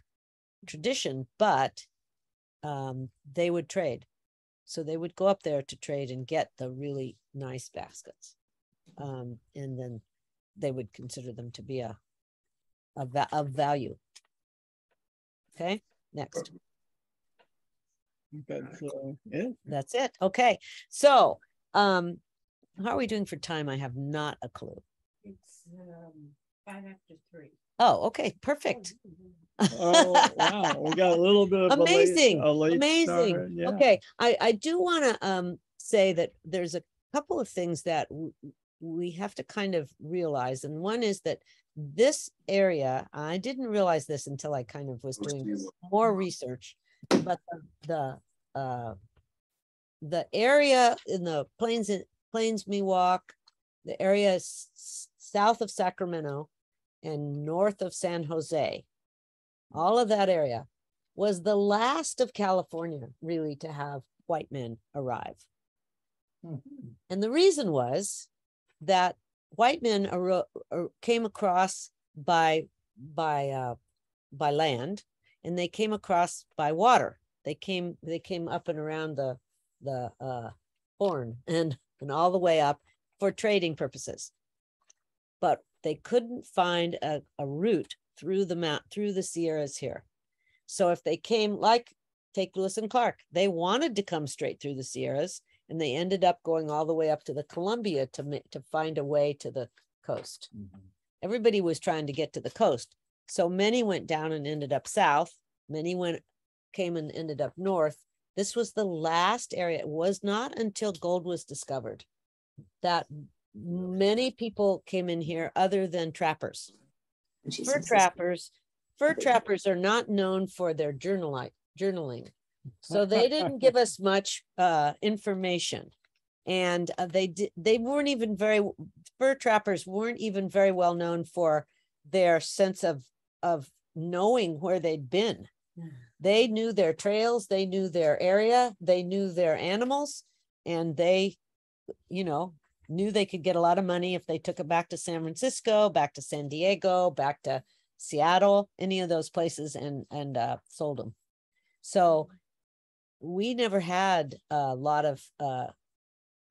tradition but um, they would trade. So they would go up there to trade and get the really nice baskets um, and then they would consider them to be a, a va- of value. Okay next. That's uh, it. that's it. Okay so um how are we doing for time? I have not a clue. It's um five after three. oh okay perfect Oh, wow. We got a little bit of a late- Amazing, a late amazing. yeah. Okay, I I do want to um say that there's a couple of things that w- we have to kind of realize. And one is that this area, I didn't realize this until I kind of was doing more research, but the, the uh, the area in the plains, plains Miwok, the area s- s- south of Sacramento and north of San Jose, all of that area was the last of California really to have white men arrive. And the reason was that white men ar- came across by by uh, by land, and they came across by water. They came they came up and around the the uh, Horn and and all the way up for trading purposes. But they couldn't find a, a route through the mount through the Sierras here. So if they came like take Lewis and Clark, they wanted to come straight through the Sierras, and they ended up going all the way up to the Columbia to to find a way to the coast. Mhm. Everybody was trying to get to the coast, so many went down and ended up south. Many went came and ended up north. This was the last area. It was not until gold was discovered that many people came in here other than trappers. Fur trappers fur trappers are not known for their journal journaling. So they didn't give us much uh information. And uh, they did they weren't even very fur trappers weren't even very well known for their sense of of knowing where they'd been. They knew their trails they knew their area they knew their animals and they you know knew they could get a lot of money if they took it back to san francisco back to san diego back to seattle any of those places and and uh, sold them so we never had a lot of uh,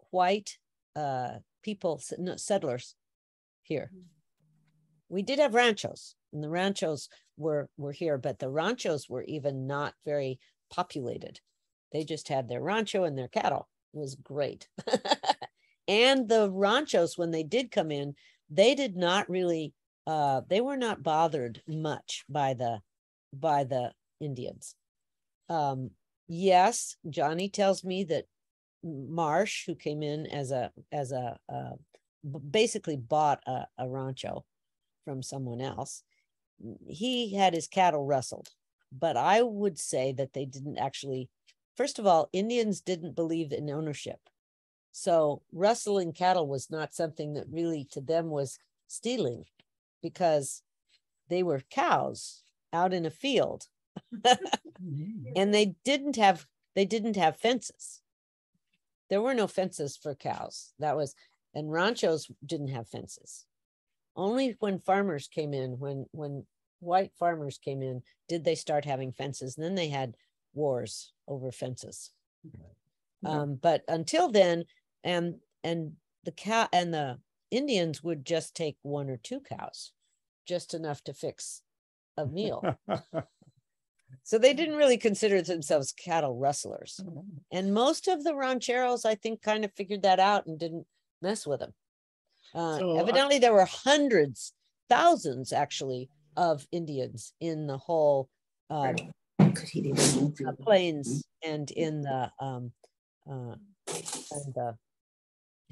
white uh, people no, settlers here. We did have ranchos and the ranchos were were here but the ranchos were even not very populated. They just had their rancho and their cattle. It was great and the ranchos when they did come in they did not really uh they were not bothered much by the by the indians. Um yes johnny tells me that marsh who came in as a as a uh, basically bought a, a rancho from someone else he had his cattle rustled. But i would say that they didn't actually first of all indians didn't believe in ownership so rustling cattle was not something that really to them was stealing because they were cows out in a field. And they didn't have they didn't have fences. There were no fences for cows. That was and ranchos didn't have fences. Only when farmers came in when when white farmers came in did they start having fences. And then they had wars over fences. Yeah. um but until then and and the cow and the indians would just take one or two cows just enough to fix a meal. So they didn't really consider themselves cattle rustlers. And most of the rancheros i think kind of figured that out and didn't mess with them. Uh, So, I- evidently there were hundreds thousands actually of indians in the whole uh, Could he even move uh, plains and in the um uh and the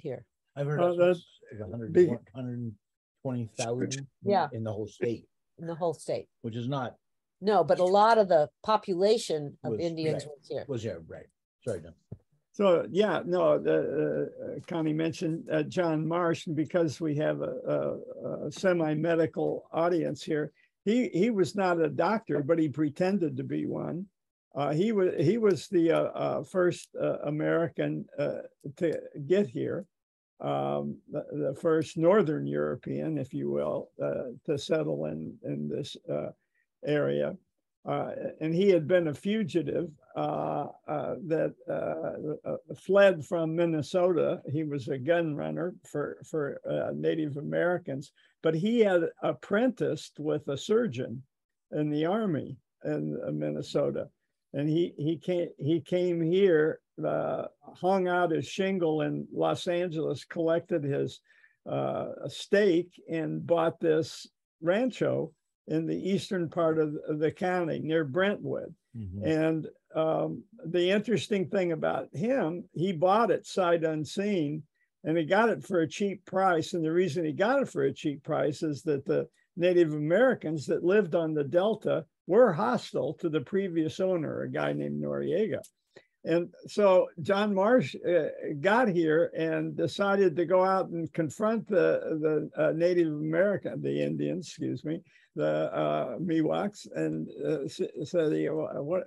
here I've heard Well, that's that's like a hundred, big- and twen- hundred and twenty thousand. Yeah. In the whole state, in the whole state which is not, no but a lot of the population of Was- indians right. was here was yeah, right. Sorry, Don. So, yeah, no, uh, uh, Connie mentioned uh, John Marsh, and because we have a, a, a semi-medical audience here, he, he was not a doctor, but he pretended to be one. Uh, he was, he was the, uh, uh, first, uh, American, uh, to get here. Um, the, the first Northern European, if you will, to settle in, in this, area. And he had been a fugitive that fled from Minnesota. He was a gun runner for for Native Americans, but he had apprenticed with a surgeon in the army in Minnesota, and he he came he came here, uh, hung out his shingle in Los Angeles, collected his uh, stake, and bought this rancho in the eastern part of the county near Brentwood. Mhm. And um, the interesting thing about him, he bought it sight unseen And he got it for a cheap price. And the reason he got it for a cheap price is that the Native Americans that lived on the Delta were hostile to the previous owner, a guy named Noriega. And so John Marsh uh, got here and decided to go out and confront the, the uh, Native American, the Indians, excuse me, the uh, Miwoks, and uh, said, you what,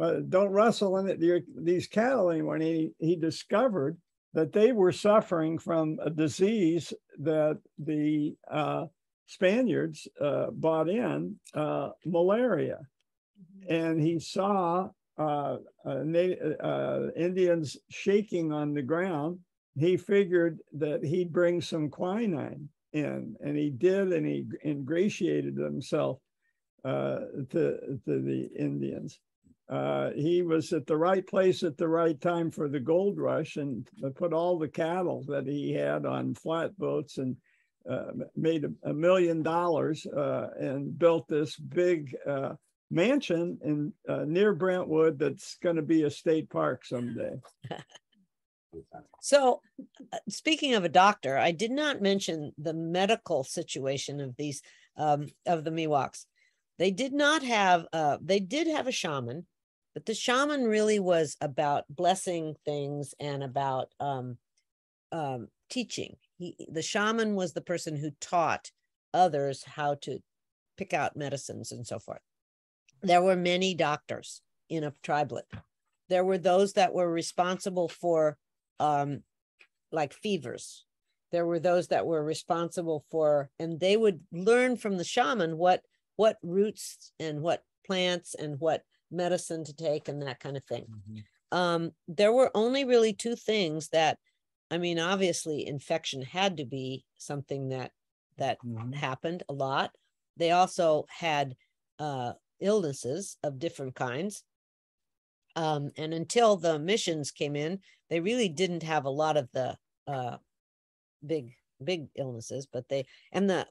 uh, don't rustle in it, these cattle anymore. And he, he discovered that they were suffering from a disease that the uh, Spaniards uh, brought in, uh, malaria. And he saw uh, uh, uh, Indians shaking on the ground. He figured that he'd bring some quinine in, and he did, and he ingratiated himself uh, to, to the Indians. Uh, he was at the right place at the right time for the gold rush and put all the cattle that he had on flatboats and uh, made a, million dollars uh, and built this big uh, mansion in uh, near Brentwood that's going to be a state park someday. so, speaking of a doctor, I did not mention the medical situation of these um, of the Miwoks. They did not have. They did have a shaman, but the shaman really was about blessing things and about um, um, teaching. He, the shaman was the person who taught others how to pick out medicines and so forth there were many doctors in a tribelet. There were those that were responsible for um, like fevers. There were those that were responsible for, and they would learn from the shaman what what roots and what plants and what medicine to take and that kind of thing. Mm-hmm. Um, there were only really two things that, I mean, obviously infection had to be something that that mm-hmm. happened a lot. They also had uh, illnesses of different kinds. Um, and until the missions came in, they really didn't have a lot of the uh, big, big illnesses, but they, and the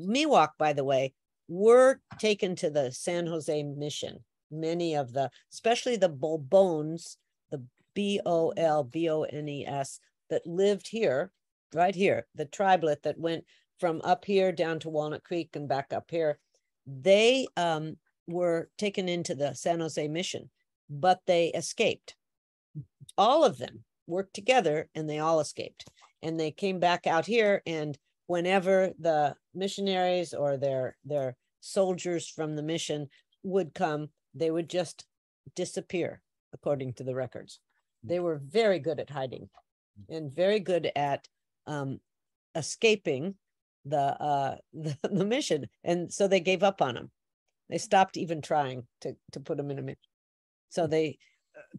Miwok, by the way, were taken to the San Jose mission. Many of the, especially the Bolbones, the B O L B O N E S, that lived here, right here, the tribelet that went from up here down to Walnut Creek and back up here, they um, were taken into the San Jose mission, but they escaped. All of them worked together and they all escaped. And they came back out here and whenever the missionaries or their their soldiers from the mission would come, they would just disappear according to the records. They were very good at hiding and very good at um, escaping the, uh, the the mission, and so they gave up on him. They stopped even trying to to put him in a mission. So they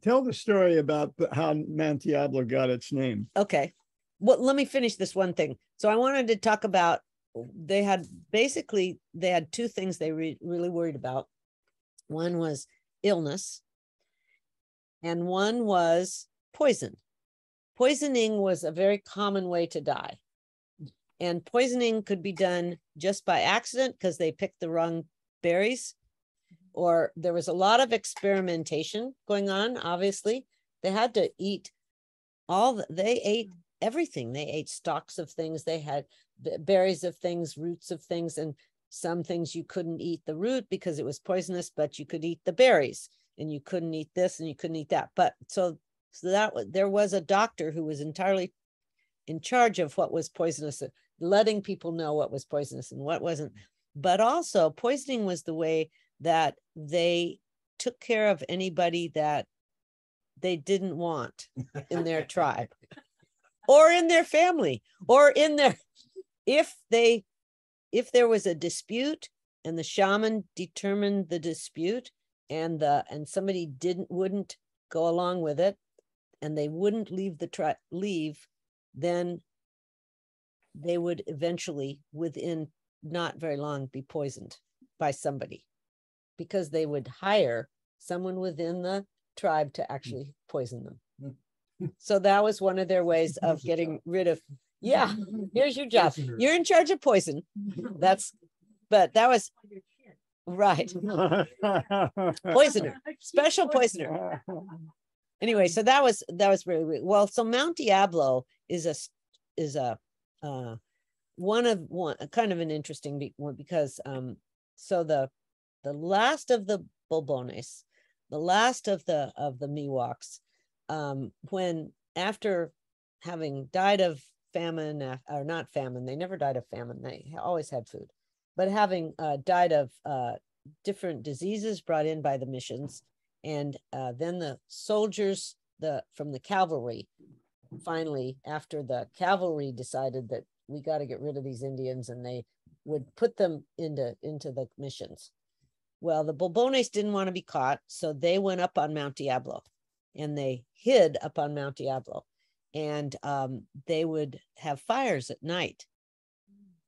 tell the story about how Mount Diablo got its name. Okay. Well, let me finish this one thing. So I wanted to talk about they had basically they had two things they re- really worried about. One was illness and one was poison. Poisoning was a very common way to die. And poisoning could be done just by accident because they picked the wrong berries. Or there was a lot of experimentation going on obviously. They had to eat all the, they ate everything. They ate stalks of things. They had berries of things roots of things and some things you couldn't eat the root because it was poisonous but you could eat the berries. And you couldn't eat this and you couldn't eat that. But so so that there was a doctor who was entirely in charge of what was poisonous uh, letting people know what was poisonous and what wasn't. But also poisoning was the way that they took care of anybody that they didn't want in their tribe or in their family or in their if they if there was a dispute and the shaman determined the dispute and the and somebody didn't wouldn't go along with it and they wouldn't leave the tribe leave then they would eventually within not very long be poisoned by somebody because they would hire someone within the tribe to actually poison them. So that was one of their ways of getting rid of, yeah, here's your job. You're in charge of poison. That's, but that was right. poisoner, special poisoner. Anyway, so that was, that was really, well, so Mount Diablo is a is a uh, one of one kind of an interesting one because um so the the last of the Bolbones, the last of the of the Miwoks, um, when after having died of famine or not famine, they never died of famine. They always had food, but having uh, died of uh, different diseases brought in by the missions, and uh, then the soldiers the from the cavalry finally after the cavalry decided that we got to get rid of these indians and they would put them into into the missions. Well the bolbones didn't want to be caught so they went up on mount diablo and they hid up on mount diablo. And um, they would have fires at night.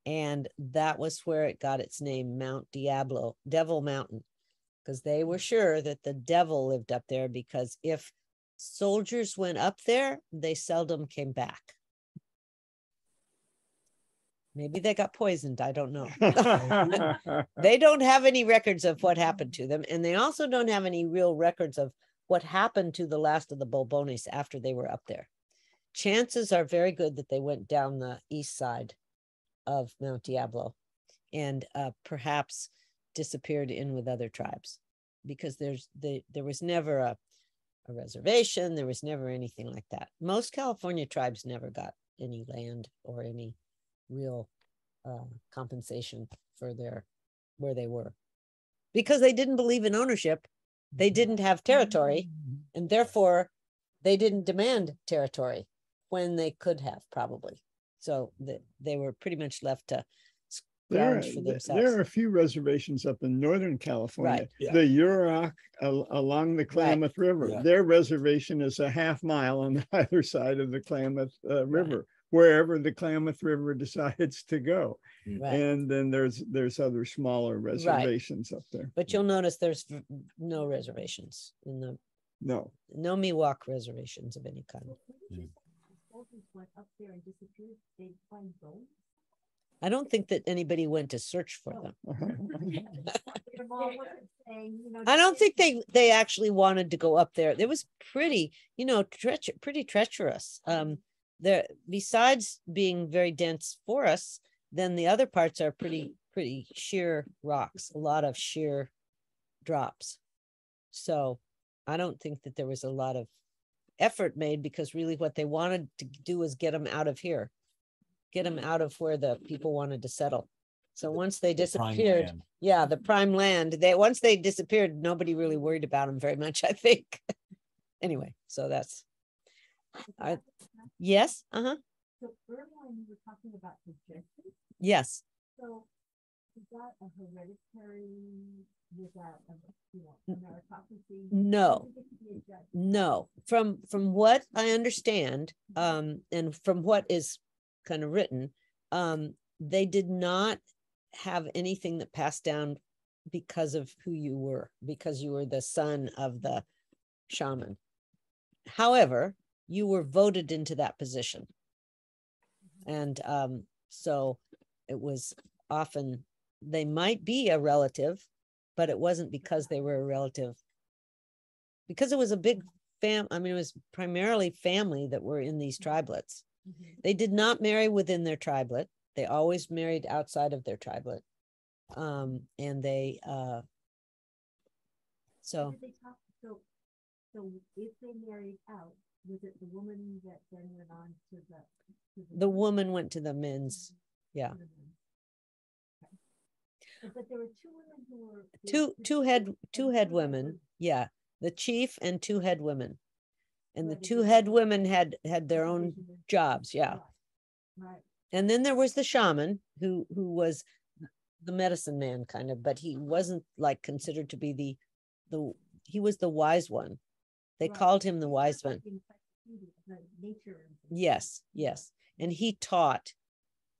And that was where it got its name mount diablo devil mountain because they were sure that the devil lived up there because if soldiers went up there, they seldom came back. Maybe they got poisoned. I don't know. they don't have any records of what happened to them. And they also don't have any real records of what happened to the last of the Bolbones after they were up there. Chances are very good that they went down the east side of Mount Diablo and uh, perhaps disappeared in with other tribes because there's the, there was never a a reservation. There was never anything like that. Most California tribes never got any land or any real uh, compensation for their where they were because they didn't believe in ownership. They didn't have territory, and therefore they didn't demand territory when they could have probably. So that they were pretty much left to There, scrounge for themselves. there are a few reservations up in Northern California. Yeah. The Yurok al- along the Klamath River, Yeah. their reservation is a half mile on either side of the Klamath uh, River, wherever the Klamath River decides to go. Right. And then there's, there's other smaller reservations up there. But you'll notice there's no reservations in the No, no Miwok reservations of any kind. Soldiers went I don't think that anybody went to search for them. Their mom wasn't saying, you know, I don't think they- they actually wanted to go up there. It was pretty, you know, treach pretty treacherous. Um, there besides being very dense forests, then the other parts are pretty pretty sheer rocks, a lot of sheer drops. So I don't think that there was a lot of effort made because really what they wanted to do was get them out of here, get them out of where the people wanted to settle. So once they disappeared, yeah, the prime land. They once they disappeared, nobody really worried about them very much, I think. anyway, so that's I- yes, uh-huh. So earlier when you were talking about suggestions, Yes. so is that a hereditary, was that, a, you know, meritocracy? No. Who gets to be a judge? No. From from what I understand, um, and from what is kind of written, um, they did not have anything that passed down because of who you were, because you were the son of the shaman. However, you were voted into that position. And um, so it was often, they might be a relative, but it wasn't because they were a relative. Because it was a big fam, I mean, it was primarily family that were in these tribelets. Mhm. They did not marry within their tribelet. They always married outside of their tribelet. Um, and they, uh, so they talk, so, so if they married out, was it the woman that then went on to the? to the woman went to the men's, yeah. the men? Okay. But- But there were two women who were. two, two head, two head women, yeah, the chief and two head women. And the two head women had, had their own jobs, yeah. Right. And then there was the shaman who who was the medicine man kind of, but he wasn't like considered to be the the he was the wise one. They Right. called him the wise one. like encyclopedia, the nature and things. Yes, yes. And he taught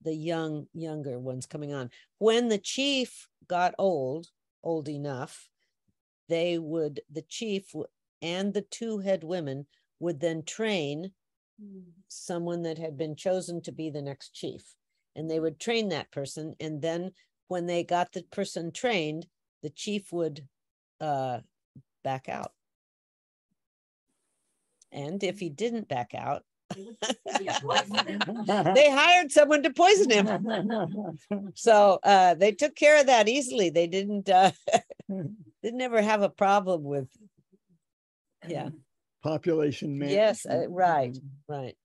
the young younger ones coming on. When the chief got old, old enough, they would the chief and the two head women would then train Hmm. someone that had been chosen to be the next chief. And they would train that person. And then when they got the person trained, the chief would uh, back out. And if he didn't back out, They hired someone to poison him. So uh, they took care of that easily. They didn't uh, didn't ever have a problem with. Yeah. Population man. Yes. Uh, right. Right.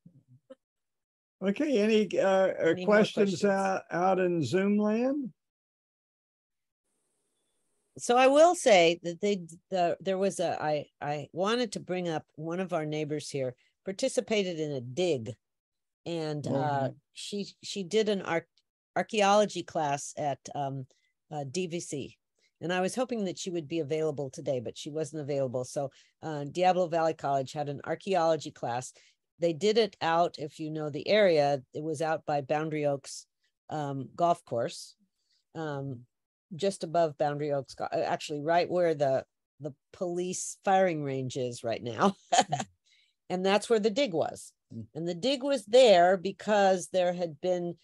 Okay, any uh, uh, Any questions questions? out, out in Zoom land? So I will say that they the there was a I I wanted to bring up one of our neighbors here participated in a dig, and uh, she she did an arch archaeology class at um, uh, DVC. And I was hoping that she would be available today, but she wasn't available. So uh, Diablo Valley College had an archaeology class. They did it out, if you know the area, it was out by Boundary Oaks um, Golf Course, um, just above Boundary Oaks, uh, actually right where the the police firing range is right now. and that's where the dig was. Mm. And the dig was there because there had been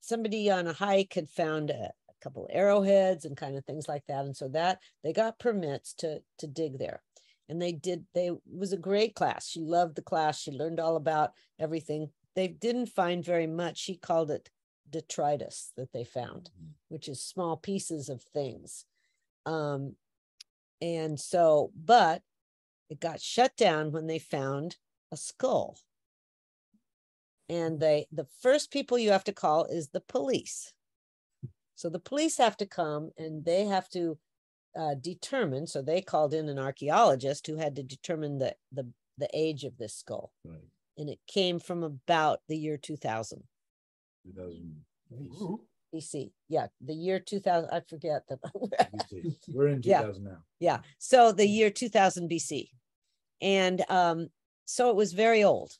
somebody on a hike had found a couple arrowheads and kind of things like that. And so that they got permits to to dig there. And they did, they was a great class. She loved the class. She learned all about everything. They didn't find very much. She called it detritus that they found, which is small pieces of things. Um, and so, but it got shut down when they found a skull. And they, the first people you have to call is the police. So the police have to come and they have to uh, determine. So they called in an archaeologist who had to determine the the the age of this skull, Right, and it came from about the year 2000 two thousand. BC. Yeah, the year 2000. I forget the. We're in 2000 Yeah. now. yeah, so the year 2000 BC, and um, so it was very old.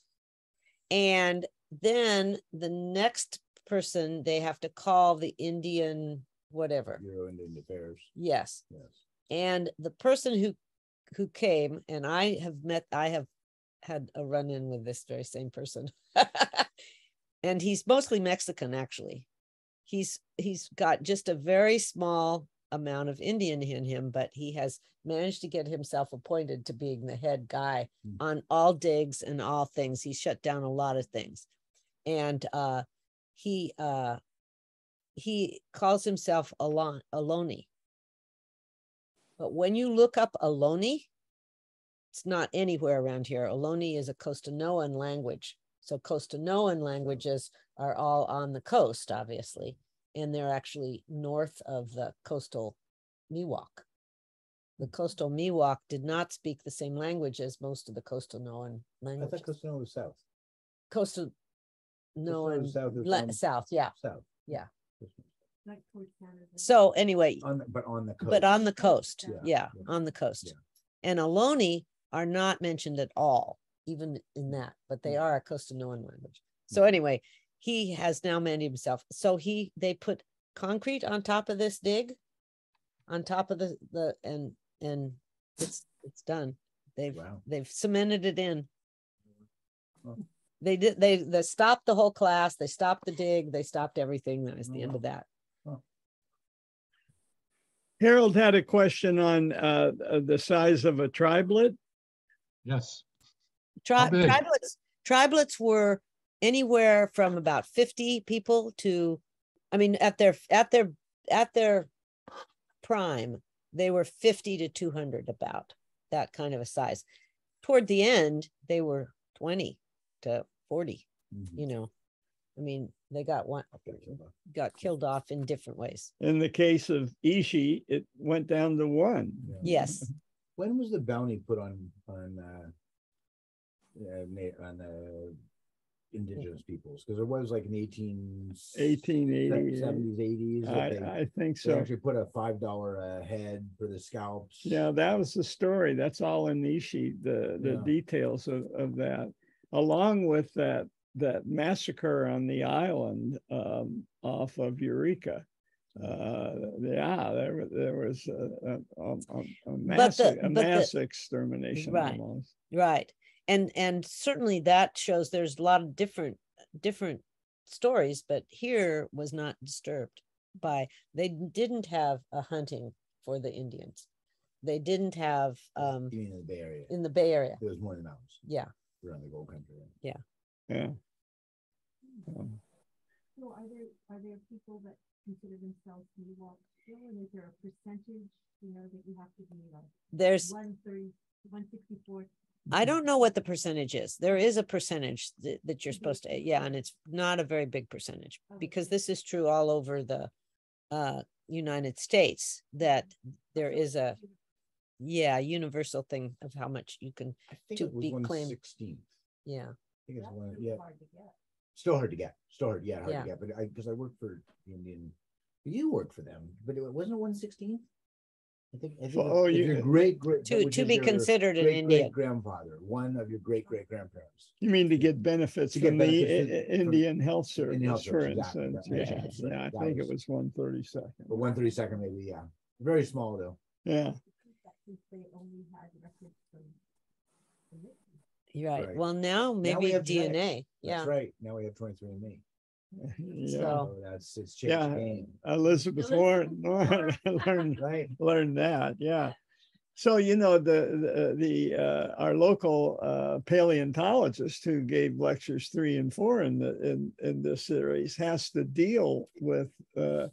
And then the next person they have to call the Indian whatever. Euro Indian Affairs, Yes, yes. and the person who who came and i have met i have had a run-in with this very same person and he's mostly mexican actually he's he's got just a very small amount of indian in him but he has managed to get himself appointed to being the head guy Hmm. on all digs and all things he shut down a lot of things and uh he uh he calls himself Alon Ohlone. But when you look up Ohlone, it's not anywhere around here. Ohlone is a Costanoan language. So Costanoan languages are all on the coast, obviously, and they're actually north of the coastal Miwok. The coastal Miwok did not speak the same language as most of the Costanoan I languages. thought Costello was south. Coastal Noan, south is le- from- south, yeah. South. Yeah. Like towards Canada. So anyway, On, the- but on the coast. but on the coast, Yeah, yeah, yeah, on the coast. yeah. And Ohlone are not mentioned at all, even in that, but Mm. they are a Costanoan language. So anyway, he has now manned himself. So he, they put concrete on top of this dig, on top of the, the, and, and it's, it's done. They've, Wow. they've cemented it in. Wow. They did, they, they stopped the whole class, they stopped the dig, they stopped everything. That was the end of that. Harold had a question on uh, uh, the size of a tribelet. Yes, Tri- big? tribelets, tribelets were anywhere from about fifty people to, I mean, at their, at their, at their prime, they were fifty to two hundred about, that kind of a size. Toward the end, they were twenty to forty, Mhm. you know. I mean, they got one, got killed off in different ways. In the case of Ishi, it went down to one. Yeah. Yes, When was the bounty put on, on, uh, uh, on, uh, indigenous peoples? Because it was like in eighteen. 1880. Seventies, eighties. I, I think They so. actually put a five dollar a head for the scalps. Yeah, that was the story. That's all in Ishi, the, the Yeah. details of, of that, along with that, that massacre on the island um, off of Eureka. Uh, yeah, there, there was a, a, a, a- a mass, the- a but the- mass extermination Right. almost. right. And, and certainly that shows there's a lot of different, different stories, but here was not disturbed by, they didn't have a hunting for the Indians. They didn't have, um, in the Bay Area? in the Bay Area. There was more in the mountains Yeah, around the gold country. Yeah. Yeah. Um, So are there, are there people that consider themselves Miwok still, and is there a percentage, you know, that you have to be like There's, one thirty, one sixty-four? I don't know what the percentage is. There is a percentage that, that you're supposed to, yeah, and it's not a very big percentage because this is true all over the uh United States that there is a, yeah, universal thing of how much you can, I think To it was be one claimed. sixteenth. yeah. I think it's one, yeah, hard to get. still hard to get, still hard, yeah, hard Yeah. to get, but I, because I worked for the Indian, you worked for them, but it wasn't it one sixteenth? I think, I think So- if- oh, if you- your great, great. To, to be your considered an great Indian. Great grandfather, one of your great great grandparents. You mean to get benefits To get from the benefits I- I- from- Indian Health Indian Health for Service, instance. that- Yeah, that's- yeah, I that think it was- was one thirty second. But one thirty second maybe, yeah, very small though. Yeah, That Since they only had records from. from it. Right. Right. Well, now we maybe have genetics. DNA. Yeah. That's right, now we have twenty-three and me. yeah. So- So that's, it's changed Yeah. game, Elizabeth Warren learned, learned right? learned that, yeah. So, you know, the, the, the, uh, our local, uh, paleontologist who gave lectures three and four in the, in, in this series has to deal with, uh,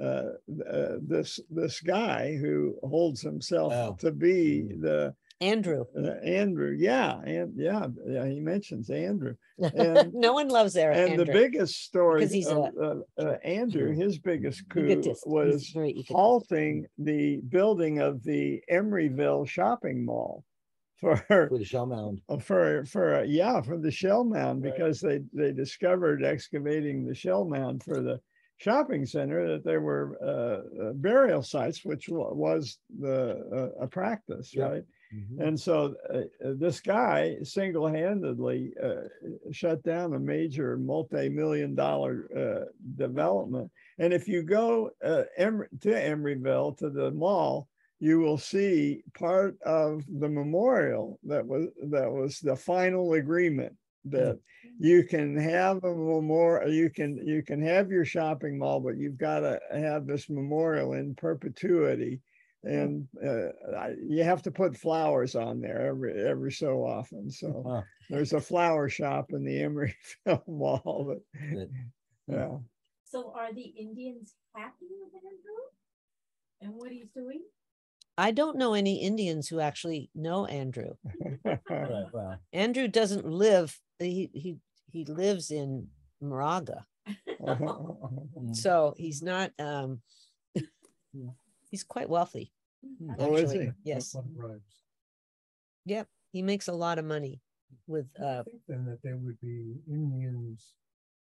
uh, uh, this, this guy who holds Oh. himself to be the, Andrew. uh, Andrew, yeah, and, yeah, yeah, he mentions Andrew. And- No one loves Eric. And the biggest story Because he's of, uh, uh, Andrew, his biggest coup Egotist. Was very halting the building of the Emeryville shopping mall for For the shell mound. for for yeah for the shell mound Right. because they they discovered excavating the shell mound for the shopping center that there were uh, uh, burial sites which wa- was the uh, a practice right Mhm. and so uh, uh, this guy single-handedly uh, shut down a major multi-million dollar uh, development. And if you go uh, Em- to Emeryville to the mall, you will see part of the memorial that was that was the final agreement that you can have a memorial you can you can have your shopping mall but you've got to have this memorial in perpetuity and uh, I- you have to put flowers on there every every so often. So Wow. there's a flower shop in the Emeryville Mall. But, Good. yeah, So are the Indians happy with Andrew? And what he's doing? I don't know any Indians who actually know Andrew. Right, wow. Andrew doesn't live, he, he, he lives in Moraga. Mm. So he's not, um, he's quite wealthy. Oh, is he? Yes. Yep. He makes a lot of money with, I uh, think then that there would be Indians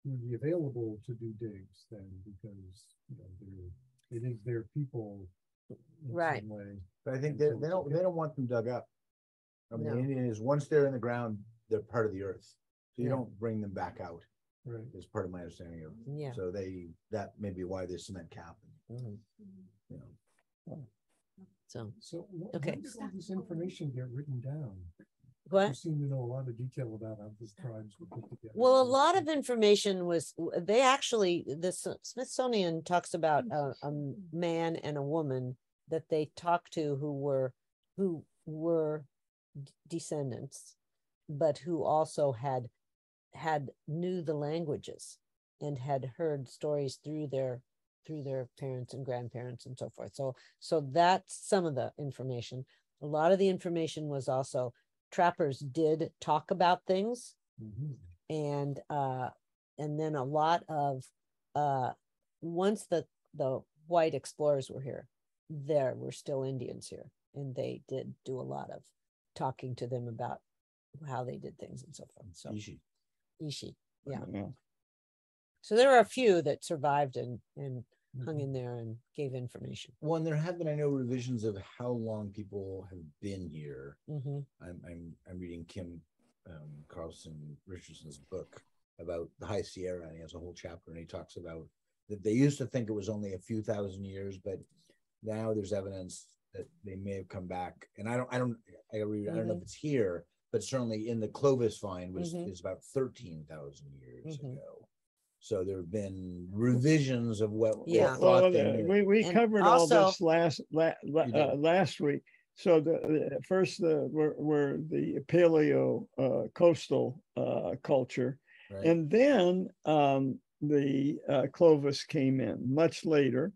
who would be available to do digs then because, you know, they're, it is their people. in Right. some Way. But I think they, they don't, they don't want them dug up. I mean, the Indian is, once they're in the ground, they're part of the earth. So you Yeah. don't bring them back out, Right. is part of my understanding of. yeah. So they, that may be why there's cement cap, Mhm. you know. So, So wh- Okay. when did all this information get written down? You what? seem to know a lot of detail about how the tribes were put together. Well, a lot of information was, they actually, the Smithsonian talks about a man and a woman that they talked to who were, who were d- descendants, but who also had, had knew the languages and had heard stories through their, through their parents and grandparents and so forth. So, so that's some of the information. A lot of the information was also trappers did talk about things Mhm. and uh and then a lot of uh once the the white explorers were here there were still indians here and they did do a lot of talking to them about how they did things and so forth so Ishi. Ishi Yeah. yeah. so there are a few that survived and and hung Mhm. in there and gave information One, there have been, I know, revisions of how long people have been here. hmm I'm, I'm, I'm reading Kim um, Carlson Richardson's book about the High Sierra, and he has a whole chapter, and he talks about that they used to think it was only a few thousand years, but now there's evidence that they may have come back. And I don't, I don't, I read, I don't know if it's here, but certainly in the Clovis find was Mhm. is about thirteen thousand years Mhm. ago. So there have been revisions of what. what Yeah. thought Well, they uh, we, we And covered all this last, la, la- uh, last week. So the, the first, the, were, were the paleo, uh, coastal, uh, culture. Right. And then um, the uh, Clovis came in much later.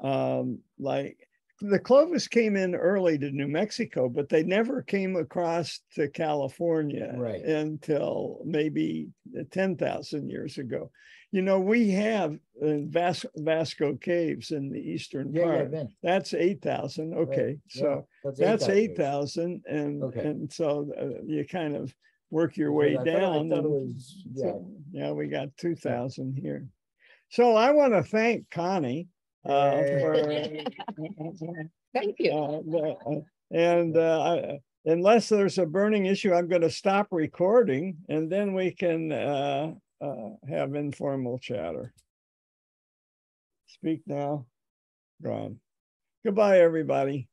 Um, like the Clovis came in early to New Mexico, but they never came across to California Right. until maybe 10,000 years ago. You know, we have uh, Vas- Vasco Caves in the eastern Yeah, yeah, part. Ben. That's 8,000. right, Okay. yeah, So that's 8,000. eight thousand and, Okay. and so uh, you kind of work your way I down. thought and was- Yeah, so, Yeah, we got two thousand here. So I want to thank Connie. Uh, for- Thank you. uh, uh, And uh, I- unless there's a burning issue, I'm going to stop recording and then we can uh, uh, have informal chatter. Speak now. Gone. Goodbye, everybody.